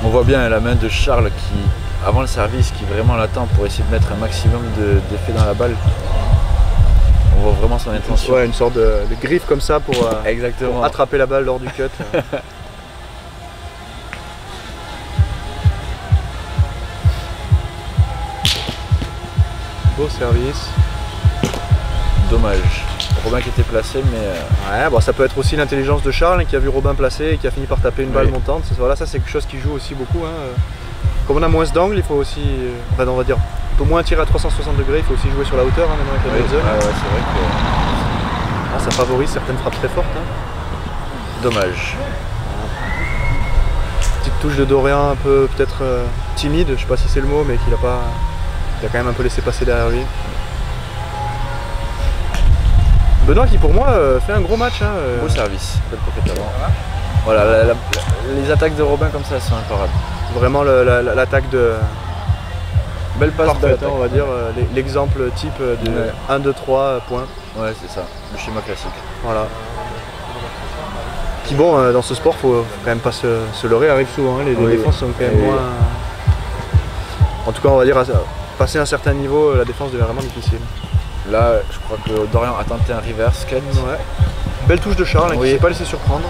[SPEAKER 2] On voit bien la main de Charles qui, avant le service, qui vraiment l'attend pour essayer de mettre un maximum de- d'effet dans la balle. On voit vraiment son intention.
[SPEAKER 1] Ouais, une sorte de, de griffe comme ça pour, euh,
[SPEAKER 2] Exactement.
[SPEAKER 1] pour attraper la balle lors du cut. Beau service.
[SPEAKER 2] Dommage. Robin qui était placé, mais euh,
[SPEAKER 1] Ouais, bon, ça peut être aussi l'intelligence de Charles hein, qui a vu Robin placer et qui a fini par taper une balle
[SPEAKER 2] Oui.
[SPEAKER 1] montante. Voilà, ça c'est quelque chose qui joue aussi beaucoup. hein. Comme on a moins d'angle, il faut aussi, euh, enfin, on va dire, un peu moins tirer à 360 degrés, il faut aussi jouer sur la hauteur hein, maintenant avec la zone.
[SPEAKER 2] ouais, ouais, c'est vrai que
[SPEAKER 1] Ah, ça favorise certaines frappes très fortes. hein.
[SPEAKER 2] dommage.
[SPEAKER 1] Petite touche de Dorian un peu peut-être euh, timide, je sais pas si c'est le mot, mais qu'il a pas, il a quand même un peu laissé passer derrière lui. Benoît qui pour moi euh, fait un gros match. hein, euh,
[SPEAKER 2] Beau service. Voilà, la- la- les attaques de Robin comme ça elles sont imparables.
[SPEAKER 1] Vraiment la- l'attaque de
[SPEAKER 2] Belle passe,
[SPEAKER 1] on va dire, euh, l'e- l'exemple type de
[SPEAKER 2] Ouais.
[SPEAKER 1] 1, 2, 3 points.
[SPEAKER 2] Ouais, c'est ça, le schéma classique.
[SPEAKER 1] Voilà. Qui bon, dans ce sport, faut, faut quand même pas se, se leurrer, arrive souvent. hein, les,
[SPEAKER 2] Oui.
[SPEAKER 1] défenses sont quand même moins. En tout cas, on va dire, passer un certain niveau, la défense devient vraiment difficile.
[SPEAKER 2] Là, je crois que Dorian a tenté un reverse cut.
[SPEAKER 1] Ouais. Belle touche de Charles, hein,
[SPEAKER 2] Oui.
[SPEAKER 1] qui s'est pas laissé surprendre.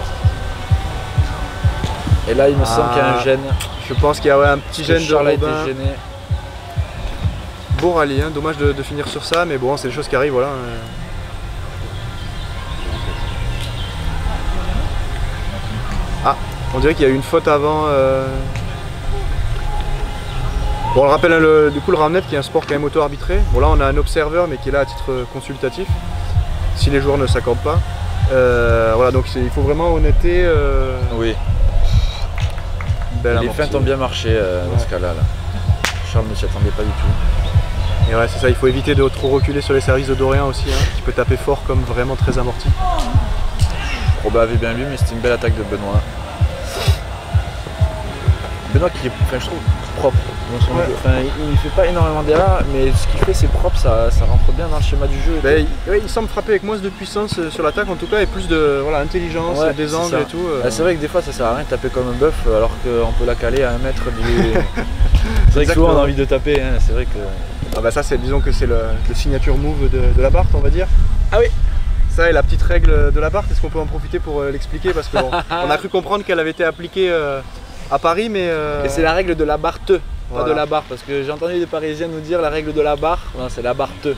[SPEAKER 2] Et là, il me semble qu'il y a un
[SPEAKER 1] Ah.
[SPEAKER 2] gène.
[SPEAKER 1] Je pense qu'il y a ouais, un petit gène de
[SPEAKER 2] Charles a été
[SPEAKER 1] Robin.
[SPEAKER 2] gêné.
[SPEAKER 1] Beau rallye, hein, dommage de, de finir sur ça, mais bon, c'est des choses qui arrivent, voilà. Ah, on dirait qu'il y a eu une faute avant. euh. Bon, on le rappelle, hein, le, du coup, le ramnet qui est un sport quand même auto-arbitré. Bon, là, on a un observeur, mais qui est là à titre consultatif, si les joueurs ne s'accordent pas. Euh, voilà, donc il faut vraiment honnêteté. euh,
[SPEAKER 2] Oui,
[SPEAKER 1] belle
[SPEAKER 2] les feintes ont bien marché euh, dans ce cas-là. là. Charles ne s'y attendait pas du tout.
[SPEAKER 1] Et ouais, c'est ça, il faut éviter de trop reculer sur les services de Dorian aussi, hein, qui peut taper fort comme vraiment très amorti.
[SPEAKER 2] Robin avait bien lu, mais c'était une belle attaque de Benoît. Qui est, enfin, je trouve, propre dans son
[SPEAKER 1] Ouais.
[SPEAKER 2] jeu. Enfin, il, il fait pas énormément d'erreurs, mais ce qu'il fait c'est propre, ça, ça rentre bien dans le schéma du jeu.
[SPEAKER 1] Ben, il, ouais, il semble frapper avec moins de puissance euh, sur l'attaque en tout cas et plus de voilà, intelligence,
[SPEAKER 2] Ouais,
[SPEAKER 1] des angles et tout. euh.
[SPEAKER 2] Ah, c'est vrai que des fois ça sert à rien de taper comme un bœuf alors qu'on peut la caler à un mètre du. c'est vrai que souvent on a envie de taper, hein, c'est vrai que.
[SPEAKER 1] Ah bah ça c'est disons que c'est le, le signature move de, de la Barthe on va dire.
[SPEAKER 2] Ah oui.
[SPEAKER 1] Ça est la petite règle de la Barthe, est-ce qu'on peut en profiter pour euh, l'expliquer? Parce qu'on on a cru comprendre qu'elle avait été appliquée euh, à Paris mais... euh,
[SPEAKER 2] Et c'est la règle de la barre-te, pas
[SPEAKER 1] Voilà.
[SPEAKER 2] de la barre, parce que j'ai entendu des Parisiens nous dire la règle de la barre, non c'est la barre-te,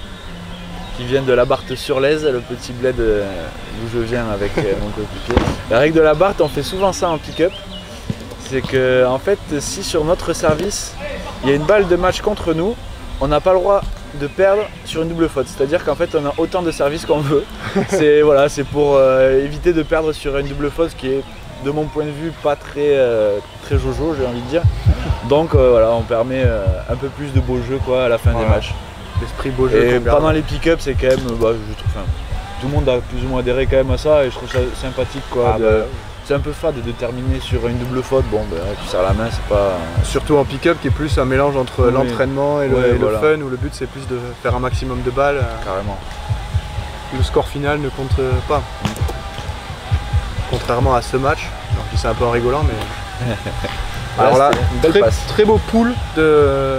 [SPEAKER 2] qui vient de la barre sur l'aise, le petit bled euh, d'où je viens avec euh, mon coéquipier. La règle de la barre, on fait souvent ça en pick-up, c'est que en fait si sur notre service il y a une balle de match contre nous, on n'a pas le droit de perdre sur une double faute. C'est-à-dire qu'en fait on a autant de services qu'on veut. C'est voilà, c'est pour euh, éviter de perdre sur une double faute, ce qui est de mon point de vue pas très, euh, très jojo j'ai envie de dire. Donc euh, voilà, on permet euh, un peu plus de beau jeu quoi à la fin
[SPEAKER 1] Voilà.
[SPEAKER 2] des matchs.
[SPEAKER 1] L'esprit beau jeu.
[SPEAKER 2] Et pendant les pick-up c'est quand même, bah, je trouve, enfin, tout le monde a plus ou moins adhéré quand même à ça et je trouve ça sympathique quoi.
[SPEAKER 1] Ah
[SPEAKER 2] de-
[SPEAKER 1] bah,
[SPEAKER 2] C'est un peu fade de terminer sur une double faute, bon ben, tu serres la main, c'est pas...
[SPEAKER 1] Surtout en pick-up qui est plus un mélange entre
[SPEAKER 2] Oui.
[SPEAKER 1] l'entraînement et, le,
[SPEAKER 2] Ouais,
[SPEAKER 1] et le
[SPEAKER 2] voilà.
[SPEAKER 1] fun où le but c'est plus de faire un maximum de balles.
[SPEAKER 2] Carrément.
[SPEAKER 1] le score final ne compte pas. Contrairement à ce match, alors je dis un peu en rigolant, mais. Alors là,
[SPEAKER 2] c'était une belle
[SPEAKER 1] très,
[SPEAKER 2] passe.
[SPEAKER 1] très beau pool de,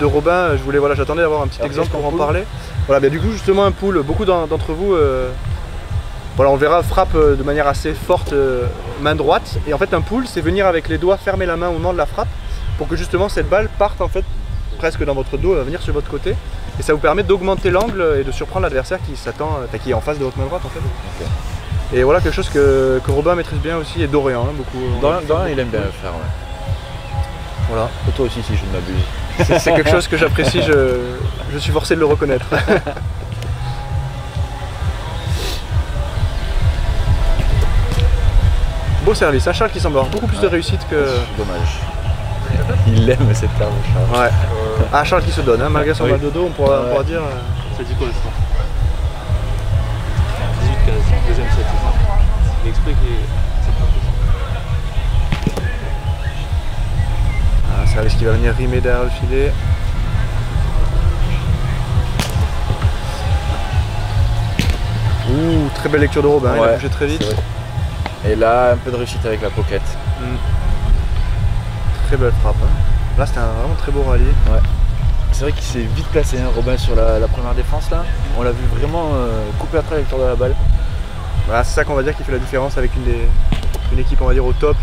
[SPEAKER 1] de Robin. Je voulais, voilà, j'attendais d'avoir un petit
[SPEAKER 2] Alors,
[SPEAKER 1] exemple pour en
[SPEAKER 2] pool
[SPEAKER 1] parler. Voilà, bien du coup, justement, un pool. Beaucoup d'en- d'entre vous euh, Voilà, on verra frappe euh, de manière assez forte euh, main droite. Et en fait, un pull, c'est venir avec les doigts fermer la main au moment de la frappe pour que justement cette balle parte en fait presque dans votre dos, elle va venir sur votre côté. Et ça vous permet d'augmenter l'angle et de surprendre l'adversaire qui s'attend, qui est en face de votre main droite en fait. Et voilà quelque chose que, que Robin maîtrise bien aussi et Dorian hein, beaucoup.
[SPEAKER 2] Dorian, Dorian, il aime bien le faire, ouais.
[SPEAKER 1] Voilà.
[SPEAKER 2] Et toi aussi, si je ne m'abuse.
[SPEAKER 1] C'est- C'est quelque chose que j'apprécie, je, je suis forcé de le reconnaître. Beau service, un Charles qui semble avoir beaucoup plus de réussite que.
[SPEAKER 2] Dommage. Il aime cette arme, Charles.
[SPEAKER 1] Ouais. Ah Charles qui se donne, hein, malgré son
[SPEAKER 2] Oui.
[SPEAKER 1] mal de dos, on pourra, on
[SPEAKER 2] Ouais.
[SPEAKER 1] pourra dire. euh,
[SPEAKER 4] Ça dit quoi le score 18-15, deuxième set, Il explique c'est pas.
[SPEAKER 1] Ah, service qui va venir rimer derrière le filet. Ouh, très belle lecture de Robin, il a bougé très vite.
[SPEAKER 2] Et là, un peu de réussite avec la pocket.
[SPEAKER 1] Très belle frappe. hein. Là c'était un vraiment très beau rallye.
[SPEAKER 2] C'est vrai qu'il s'est vite placé, hein, Robin, sur la, la première défense là. On l'a vu vraiment euh, couper la trajectoire de la balle.
[SPEAKER 1] Voilà, c'est ça qu'on va dire qui fait la différence avec une, des- une équipe on va dire au top.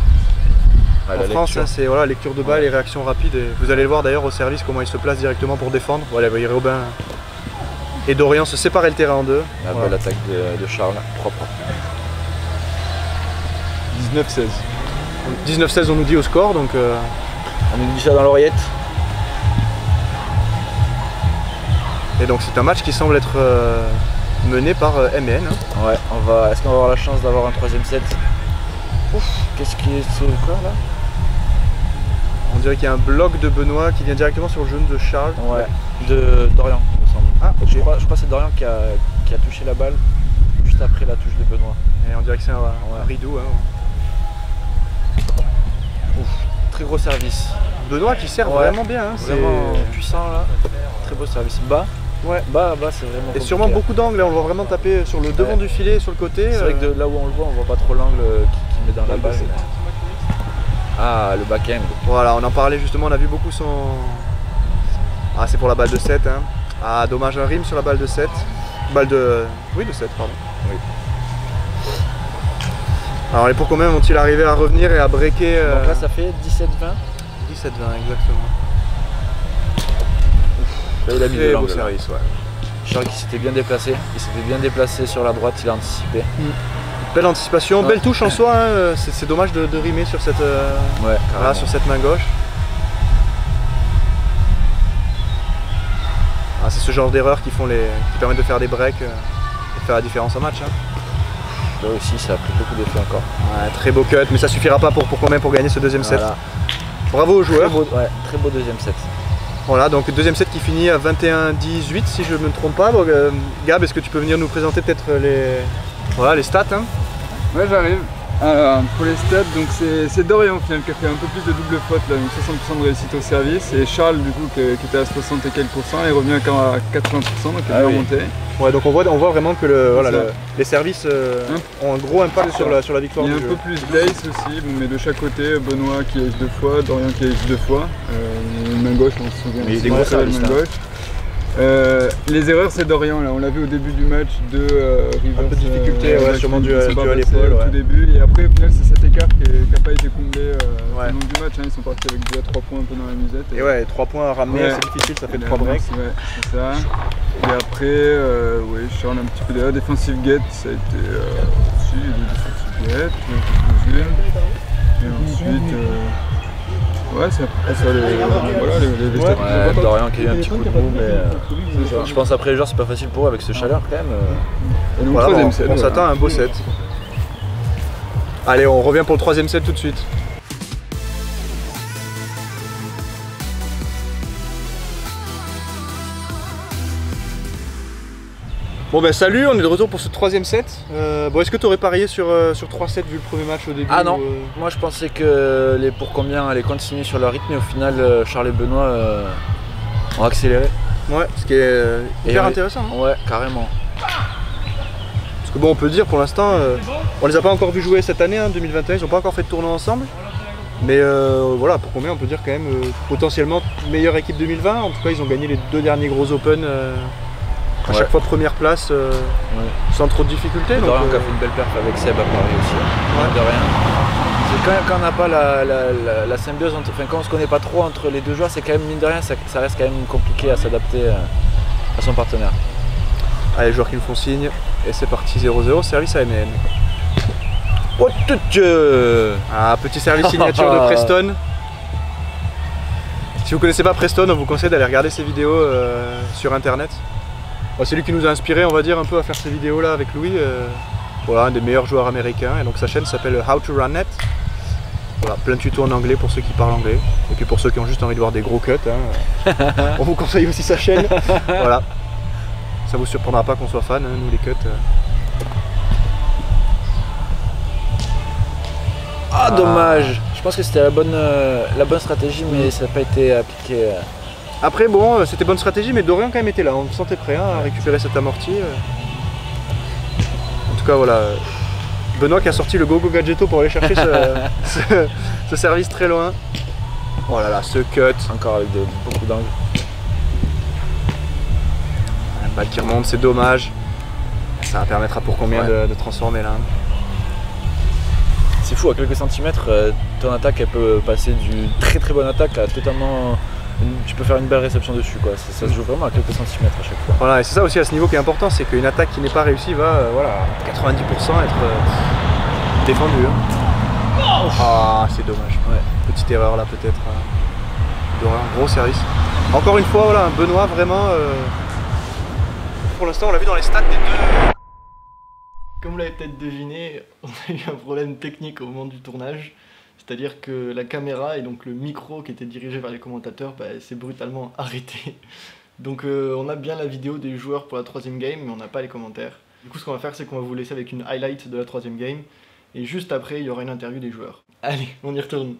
[SPEAKER 2] Ouais,
[SPEAKER 1] en
[SPEAKER 2] la
[SPEAKER 1] France,
[SPEAKER 2] lecture.
[SPEAKER 1] hein, c'est voilà, lecture de balle et réaction rapide. Et vous allez le voir d'ailleurs au service comment il se place directement pour défendre. Voilà, vous voyez Robin et Dorian se séparer le terrain en deux.
[SPEAKER 2] La
[SPEAKER 1] Voilà.
[SPEAKER 2] belle attaque de, de Charles, propre.
[SPEAKER 3] 19-16.
[SPEAKER 1] 19-16 on nous dit au score donc euh,
[SPEAKER 2] On nous dit ça dans l'oreillette.
[SPEAKER 1] Et donc c'est un match qui semble être euh, mené par euh, MN. hein.
[SPEAKER 2] Ouais, on va. Est-ce qu'on va avoir la chance d'avoir un troisième set? Ouf, qu'est-ce qui est ce quoi là?
[SPEAKER 1] On dirait qu'il y a un bloc de Benoît qui vient directement sur le genou de Charles.
[SPEAKER 2] Ouais, de Dorian, il me semble.
[SPEAKER 1] Ah.
[SPEAKER 2] Je crois, je crois que c'est Dorian qui a, qui a touché la balle juste après la touche de Benoît.
[SPEAKER 1] Et on dirait que c'est un, rideau. hein.
[SPEAKER 2] Très gros service.
[SPEAKER 1] Benoît qui sert
[SPEAKER 2] Ouais.
[SPEAKER 1] vraiment bien. hein, c'est-
[SPEAKER 2] Vraiment puissant là. Très beau service. Bas.
[SPEAKER 1] Ouais.
[SPEAKER 2] Bas, bas, c'est vraiment.
[SPEAKER 1] Et sûrement beaucoup d'angles, là, on le voit vraiment taper sur le devant
[SPEAKER 2] Ouais.
[SPEAKER 1] du filet et sur le côté.
[SPEAKER 2] C'est vrai que
[SPEAKER 1] euh,
[SPEAKER 2] de là où on le voit, on voit pas trop l'angle euh, qui, qui met dans la balle. Ah, le back-end.
[SPEAKER 1] Voilà, on en parlait justement, on a vu beaucoup son. Ah, c'est pour la balle de 7. Hein. Ah, dommage, un rime sur la balle de 7. Balle de. Oui, de 7, pardon.
[SPEAKER 2] Oui.
[SPEAKER 1] Alors, les pour combien vont-ils arriver à revenir et à breaker euh,
[SPEAKER 2] Donc là, ça fait 17-20.
[SPEAKER 1] 17-20, exactement.
[SPEAKER 2] Là, il a mis de
[SPEAKER 1] Très beau
[SPEAKER 2] l'angle. là.
[SPEAKER 1] service, ouais.
[SPEAKER 2] Charles qui s'était bien déplacé. Il s'était bien déplacé sur la droite, il a anticipé.
[SPEAKER 1] Belle anticipation,
[SPEAKER 2] Ouais.
[SPEAKER 1] belle touche en soi. hein, C'est dommage de, de rimer sur cette, euh,
[SPEAKER 2] Ouais,
[SPEAKER 1] voilà, sur cette main gauche. Ah, c'est ce genre d'erreurs qui, font les, qui permettent de faire des breaks euh, et de faire la différence en match. hein.
[SPEAKER 2] Là aussi, ça a pris beaucoup d'effet encore.
[SPEAKER 1] Ouais, très beau cut, mais ça suffira pas pour, pour combien pour gagner ce deuxième set.
[SPEAKER 2] Voilà.
[SPEAKER 1] Bravo aux
[SPEAKER 2] Très
[SPEAKER 1] joueurs.
[SPEAKER 2] beau, ouais, très beau deuxième set.
[SPEAKER 1] Voilà, donc deuxième set qui finit à 21-18 si je ne me trompe pas. Euh, Gab, est-ce que tu peux venir nous présenter peut-être les, voilà, stats hein?
[SPEAKER 3] Ouais, j'arrive. Alors, pour les stats, donc c'est c'est Dorian au final qui a fait un peu plus de double faute, là, donc 60% de réussite au service. Et Charles, du coup, qui, qui était à 60 et quelques pourcents, est revenu à 80%, donc il est
[SPEAKER 2] Ah
[SPEAKER 3] bien
[SPEAKER 2] oui.
[SPEAKER 3] remonté.
[SPEAKER 1] Ouais, donc on voit, on voit vraiment que le, voilà,
[SPEAKER 3] ça.
[SPEAKER 1] le- les services euh,
[SPEAKER 3] Hein
[SPEAKER 1] ont un gros impact sur la, sur la victoire
[SPEAKER 3] Il y a un
[SPEAKER 1] jeu.
[SPEAKER 3] peu plus d'ace aussi, mais de chaque côté, Benoît qui ace deux fois, Dorian qui ace deux fois, euh, une main gauche, on se souvient.
[SPEAKER 2] Mais il a
[SPEAKER 3] Ouais,
[SPEAKER 2] gros
[SPEAKER 3] main
[SPEAKER 2] là.
[SPEAKER 3] gauche. Euh, les erreurs, c'est Dorian, là, on l'a vu au début du match, de euh, reverse,
[SPEAKER 1] peu de difficulté, ouais,
[SPEAKER 3] qui-
[SPEAKER 1] sûrement dû à- l'épaule,
[SPEAKER 3] au
[SPEAKER 1] ouais.
[SPEAKER 3] tout début, et après, au final, c'est cet écart qui n'a pas été comblé euh,
[SPEAKER 1] Ouais.
[SPEAKER 3] le long du match, hein, ils sont partis avec 2 à 3 points un peu dans la musette.
[SPEAKER 1] Et ouais, 3 points à ramener,
[SPEAKER 3] Ouais.
[SPEAKER 1] c'est difficile, ça fait
[SPEAKER 3] Et
[SPEAKER 1] 3
[SPEAKER 3] la
[SPEAKER 1] breaks.
[SPEAKER 3] Ouais, c'est ça. Et après, euh, ouais, Charles un petit peu derrière. Defensive get, ça a été. Euh, si, il y a des defensive. Et ensuite. Ouais, c'est à peu près ça les. Voilà, les, les,
[SPEAKER 2] Ouais. Dorian qui a eu un petit coup de mou, mais euh, je pense après les joueurs, c'est pas facile pour eux avec ce chaleur quand même. euh.
[SPEAKER 3] Donc,
[SPEAKER 1] Voilà, on, on s'attend à un beau set. Allez, on revient pour le troisième set tout de suite. Bon ben salut, on est de retour pour ce troisième set. Euh, bon, est-ce que tu aurais parié sur, euh, sur 3 sets vu le premier match au début
[SPEAKER 2] Ah non.
[SPEAKER 1] ou, euh,
[SPEAKER 2] Moi je pensais que les pour combien allaient continuer sur leur rythme et au final euh, Charles et Benoît euh, ont accéléré.
[SPEAKER 1] Ouais, ce qui est euh,
[SPEAKER 2] Et
[SPEAKER 1] hyper
[SPEAKER 2] on-
[SPEAKER 1] intéressant. hein.
[SPEAKER 2] Ouais, carrément.
[SPEAKER 1] Parce que bon, on peut dire pour l'instant, euh, on les a pas encore vus jouer cette année, hein, 2021, ils n'ont pas encore fait de tournoi ensemble. Mais euh, voilà, pour combien on peut dire quand même euh, potentiellement meilleure équipe 2020. En tout cas, ils ont gagné les deux derniers gros Open euh, à
[SPEAKER 2] Ouais.
[SPEAKER 1] chaque fois première place euh,
[SPEAKER 2] Ouais.
[SPEAKER 1] sans trop de difficultés. donc,
[SPEAKER 2] Dorian qui a
[SPEAKER 1] euh,
[SPEAKER 2] fait une belle perf avec Seb à Paris aussi. hein.
[SPEAKER 1] Ouais.
[SPEAKER 2] De rien. C'est quand, quand on n'a pas la, la- la- la symbiose, entre, enfin quand on se connaît pas trop entre les deux joueurs, c'est quand même mine de rien, ça, ça reste quand même compliqué à s'adapter euh, à son partenaire.
[SPEAKER 1] Allez, joueurs qui me font signe. Et c'est parti 0-0, service à MN.
[SPEAKER 2] Oh Dieu
[SPEAKER 1] Ah, petit service signature de Preston. Si vous connaissez pas Preston, on vous conseille d'aller regarder ses vidéos euh, sur internet. Bon, c'est lui qui nous a inspiré, on va dire, un peu à faire ces vidéos là avec Louis. euh, voilà, un des meilleurs joueurs américains. Et donc sa chaîne s'appelle How to Run Net. Voilà, plein de tutos en anglais pour ceux qui parlent anglais. Et puis pour ceux qui ont juste envie de voir des gros cuts, hein, on vous conseille aussi sa chaîne. voilà. Ça vous surprendra pas qu'on soit fan, hein, nous les cuts. euh.
[SPEAKER 2] Ah dommage Je pense que c'était la bonne, euh, la bonne stratégie mais ça n'a pas été appliqué.
[SPEAKER 1] Après, bon, euh, c'était bonne stratégie, mais Dorian quand même était là. On le sentait prêt hein, à récupérer cette amorti. euh. En tout cas, voilà. Benoît qui a sorti le Gogo Gadgeto pour aller chercher ce, ce- ce service très loin. Oh là là, ce cut.
[SPEAKER 2] Encore avec de- beaucoup d'angles.
[SPEAKER 1] La balle qui remonte, c'est dommage. Ça va permettre à pour combien
[SPEAKER 2] Ouais.
[SPEAKER 1] de, de transformer là
[SPEAKER 2] C'est fou, à quelques centimètres, euh, ton attaque elle peut passer d'une très très bonne attaque à totalement. Tu peux faire une belle réception dessus quoi. Ça, ça se joue vraiment à quelques centimètres à chaque fois.
[SPEAKER 1] Voilà, et c'est ça aussi à ce niveau qui est important, c'est qu'une attaque qui n'est pas réussie va, euh, voilà, à 90% être euh, défendue. hein. Ah, c'est dommage.
[SPEAKER 2] Ouais.
[SPEAKER 1] Petite erreur là peut-être. euh, gros service. Encore une fois, voilà, un Benoît vraiment. euh, Pour l'instant, on l'a vu dans les stats des deux.
[SPEAKER 5] Comme vous l'avez peut-être deviné, on a eu un problème technique au moment du tournage. C'est-à-dire que la caméra et donc le micro qui était dirigé vers les commentateurs bah, s'est brutalement arrêté. Donc euh, on a bien la vidéo des joueurs pour la troisième game, mais on n'a pas les commentaires. Du coup, ce qu'on va faire, c'est qu'on va vous laisser avec une highlight de la troisième game. Et juste après, il y aura une interview des joueurs. Allez, on y retourne.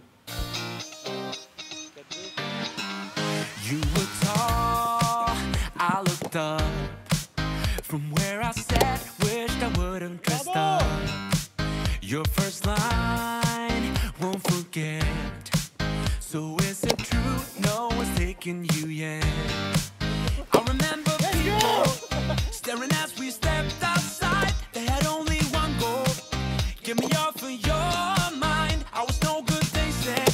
[SPEAKER 6] Won't forget. So is it true? No one's taking you yet. I remember people staring as we stepped outside. They had only one goal. Get me off of your mind. I was no good, they said.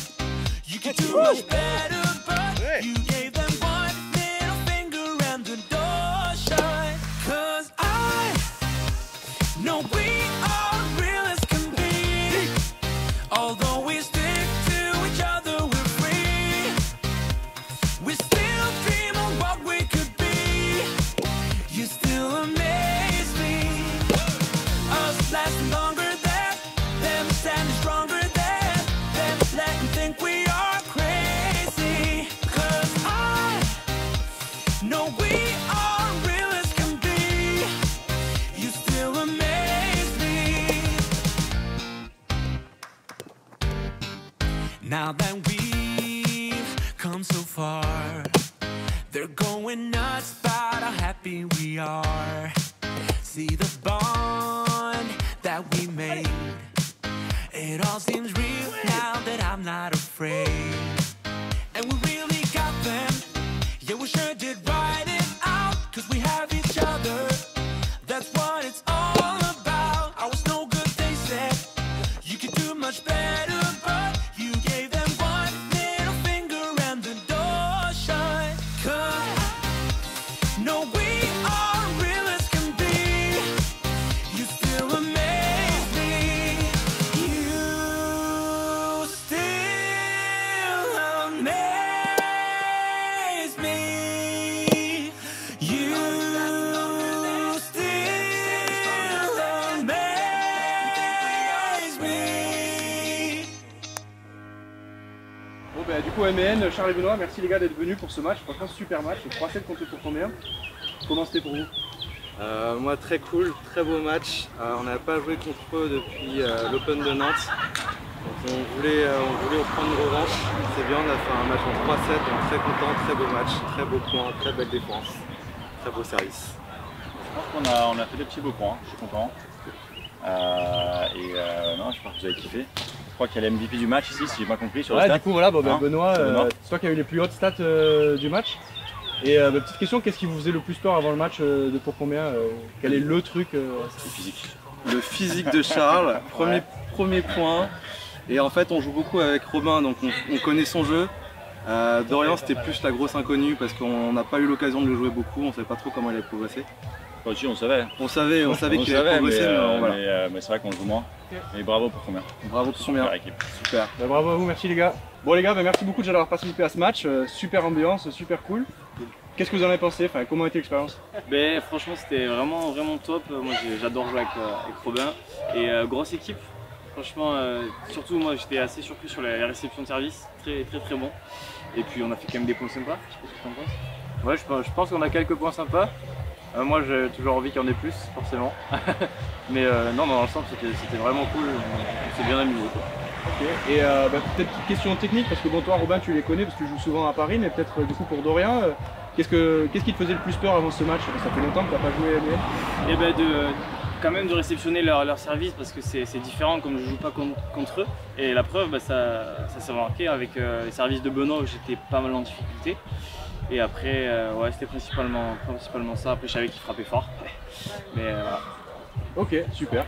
[SPEAKER 6] You could do much better, but you gave them one little finger and the door shut. Cause I know we
[SPEAKER 1] Bon, bah, du coup, MN, Charles et Benoît, merci les gars d'être venus pour ce match. Franchement, super match. 3-7 contre le tour combien Comment c'était pour vous?
[SPEAKER 7] Euh, moi très cool, très beau match. Euh, on n'a pas joué contre eux depuis euh, l'Open de Nantes. Donc on voulait, euh, on voulait prendre une revanche. C'est bien, on a fait un match en 3-7, donc très content, très beau match, très beau point, très belle défense, très beau service.
[SPEAKER 8] Je pense qu'on a, on a fait des petits beaux points, je suis content. Euh, et euh, non, je pense que vous avez kiffé. Je crois qu'il y a l'MVP du match ici, si j'ai pas compris, sur le
[SPEAKER 1] Ouais, du coup, voilà, bon, bah,
[SPEAKER 8] Hein
[SPEAKER 1] Benoît,
[SPEAKER 8] C'est
[SPEAKER 1] euh,
[SPEAKER 8] Benoît.
[SPEAKER 1] c'est toi qui as eu les plus hautes stats euh, du match. Et euh, bah, petite question, qu'est-ce qui vous faisait le plus peur avant le match euh, de pour combien euh, Quel est le truc euh,
[SPEAKER 8] C'est physique.
[SPEAKER 7] Le physique de Charles, premier, premier point. Et en fait, on joue beaucoup avec Robin, donc on, on connaît son jeu. Euh, Dorian, c'était plus la grosse inconnue parce qu'on n'a pas eu l'occasion de le jouer beaucoup, on ne savait pas trop comment il allait progresser.
[SPEAKER 8] On savait.
[SPEAKER 7] On savait, on savait qu'il allait progresser,
[SPEAKER 8] mais,
[SPEAKER 7] mais,
[SPEAKER 8] euh,
[SPEAKER 7] voilà.
[SPEAKER 8] mais, euh, mais c'est vrai qu'on joue moins. Mais bravo pour combien
[SPEAKER 7] Bravo pour combien
[SPEAKER 8] Super équipe.
[SPEAKER 7] Super.
[SPEAKER 1] Bah, bravo à vous, merci les gars. Bon les gars, bah, merci beaucoup déjà d'avoir participé à ce match. Euh, super ambiance, super cool. Qu'est-ce que vous en avez pensé enfin, Comment a été l'expérience?
[SPEAKER 4] Ben, franchement, c'était vraiment, vraiment top. Euh, Moi, j'adore jouer avec, euh, avec Robin. Et euh, grosse équipe. Franchement, euh, surtout, moi, j'étais assez surpris sur la réception de service. Très, très, très bon. Et puis, on a fait quand même des points sympas. Je sais pas ce que t'en penses. Ouais, je, pense- je pense qu'on a quelques points sympas. Euh, moi, j'ai toujours envie qu'il y en ait plus, forcément. Mais euh, non, dans l'ensemble, c'était c'était vraiment cool. On, s'est bien amusé. quoi.
[SPEAKER 1] Ok. Et euh, bah, peut-être une question technique, parce que bon toi Robin tu les connais parce que tu joues souvent à Paris, mais peut-être du coup pour Dorian, euh, qu'est-ce, que, qu'est-ce qui te faisait le plus peur avant ce match? Ça fait longtemps que tu n'as pas joué à ML.
[SPEAKER 4] Et ben de quand même de réceptionner leur, leur service parce que c'est différent comme je joue pas con- contre eux. Et la preuve, bah, ça, ça s'est remarqué avec euh, les services de Benoît où j'étais pas mal en difficulté. Et après, euh, ouais, c'était principalement, principalement ça. Après, je savais qu'il frappait fort. Mais euh, voilà.
[SPEAKER 1] Ok, super.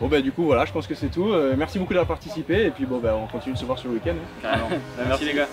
[SPEAKER 1] Bon bah du coup voilà, je pense que c'est tout. Euh, merci beaucoup d'avoir participé et puis bon bah on continue de se voir sur le week-end. hein.
[SPEAKER 4] Carrément. Bah, merci les gars.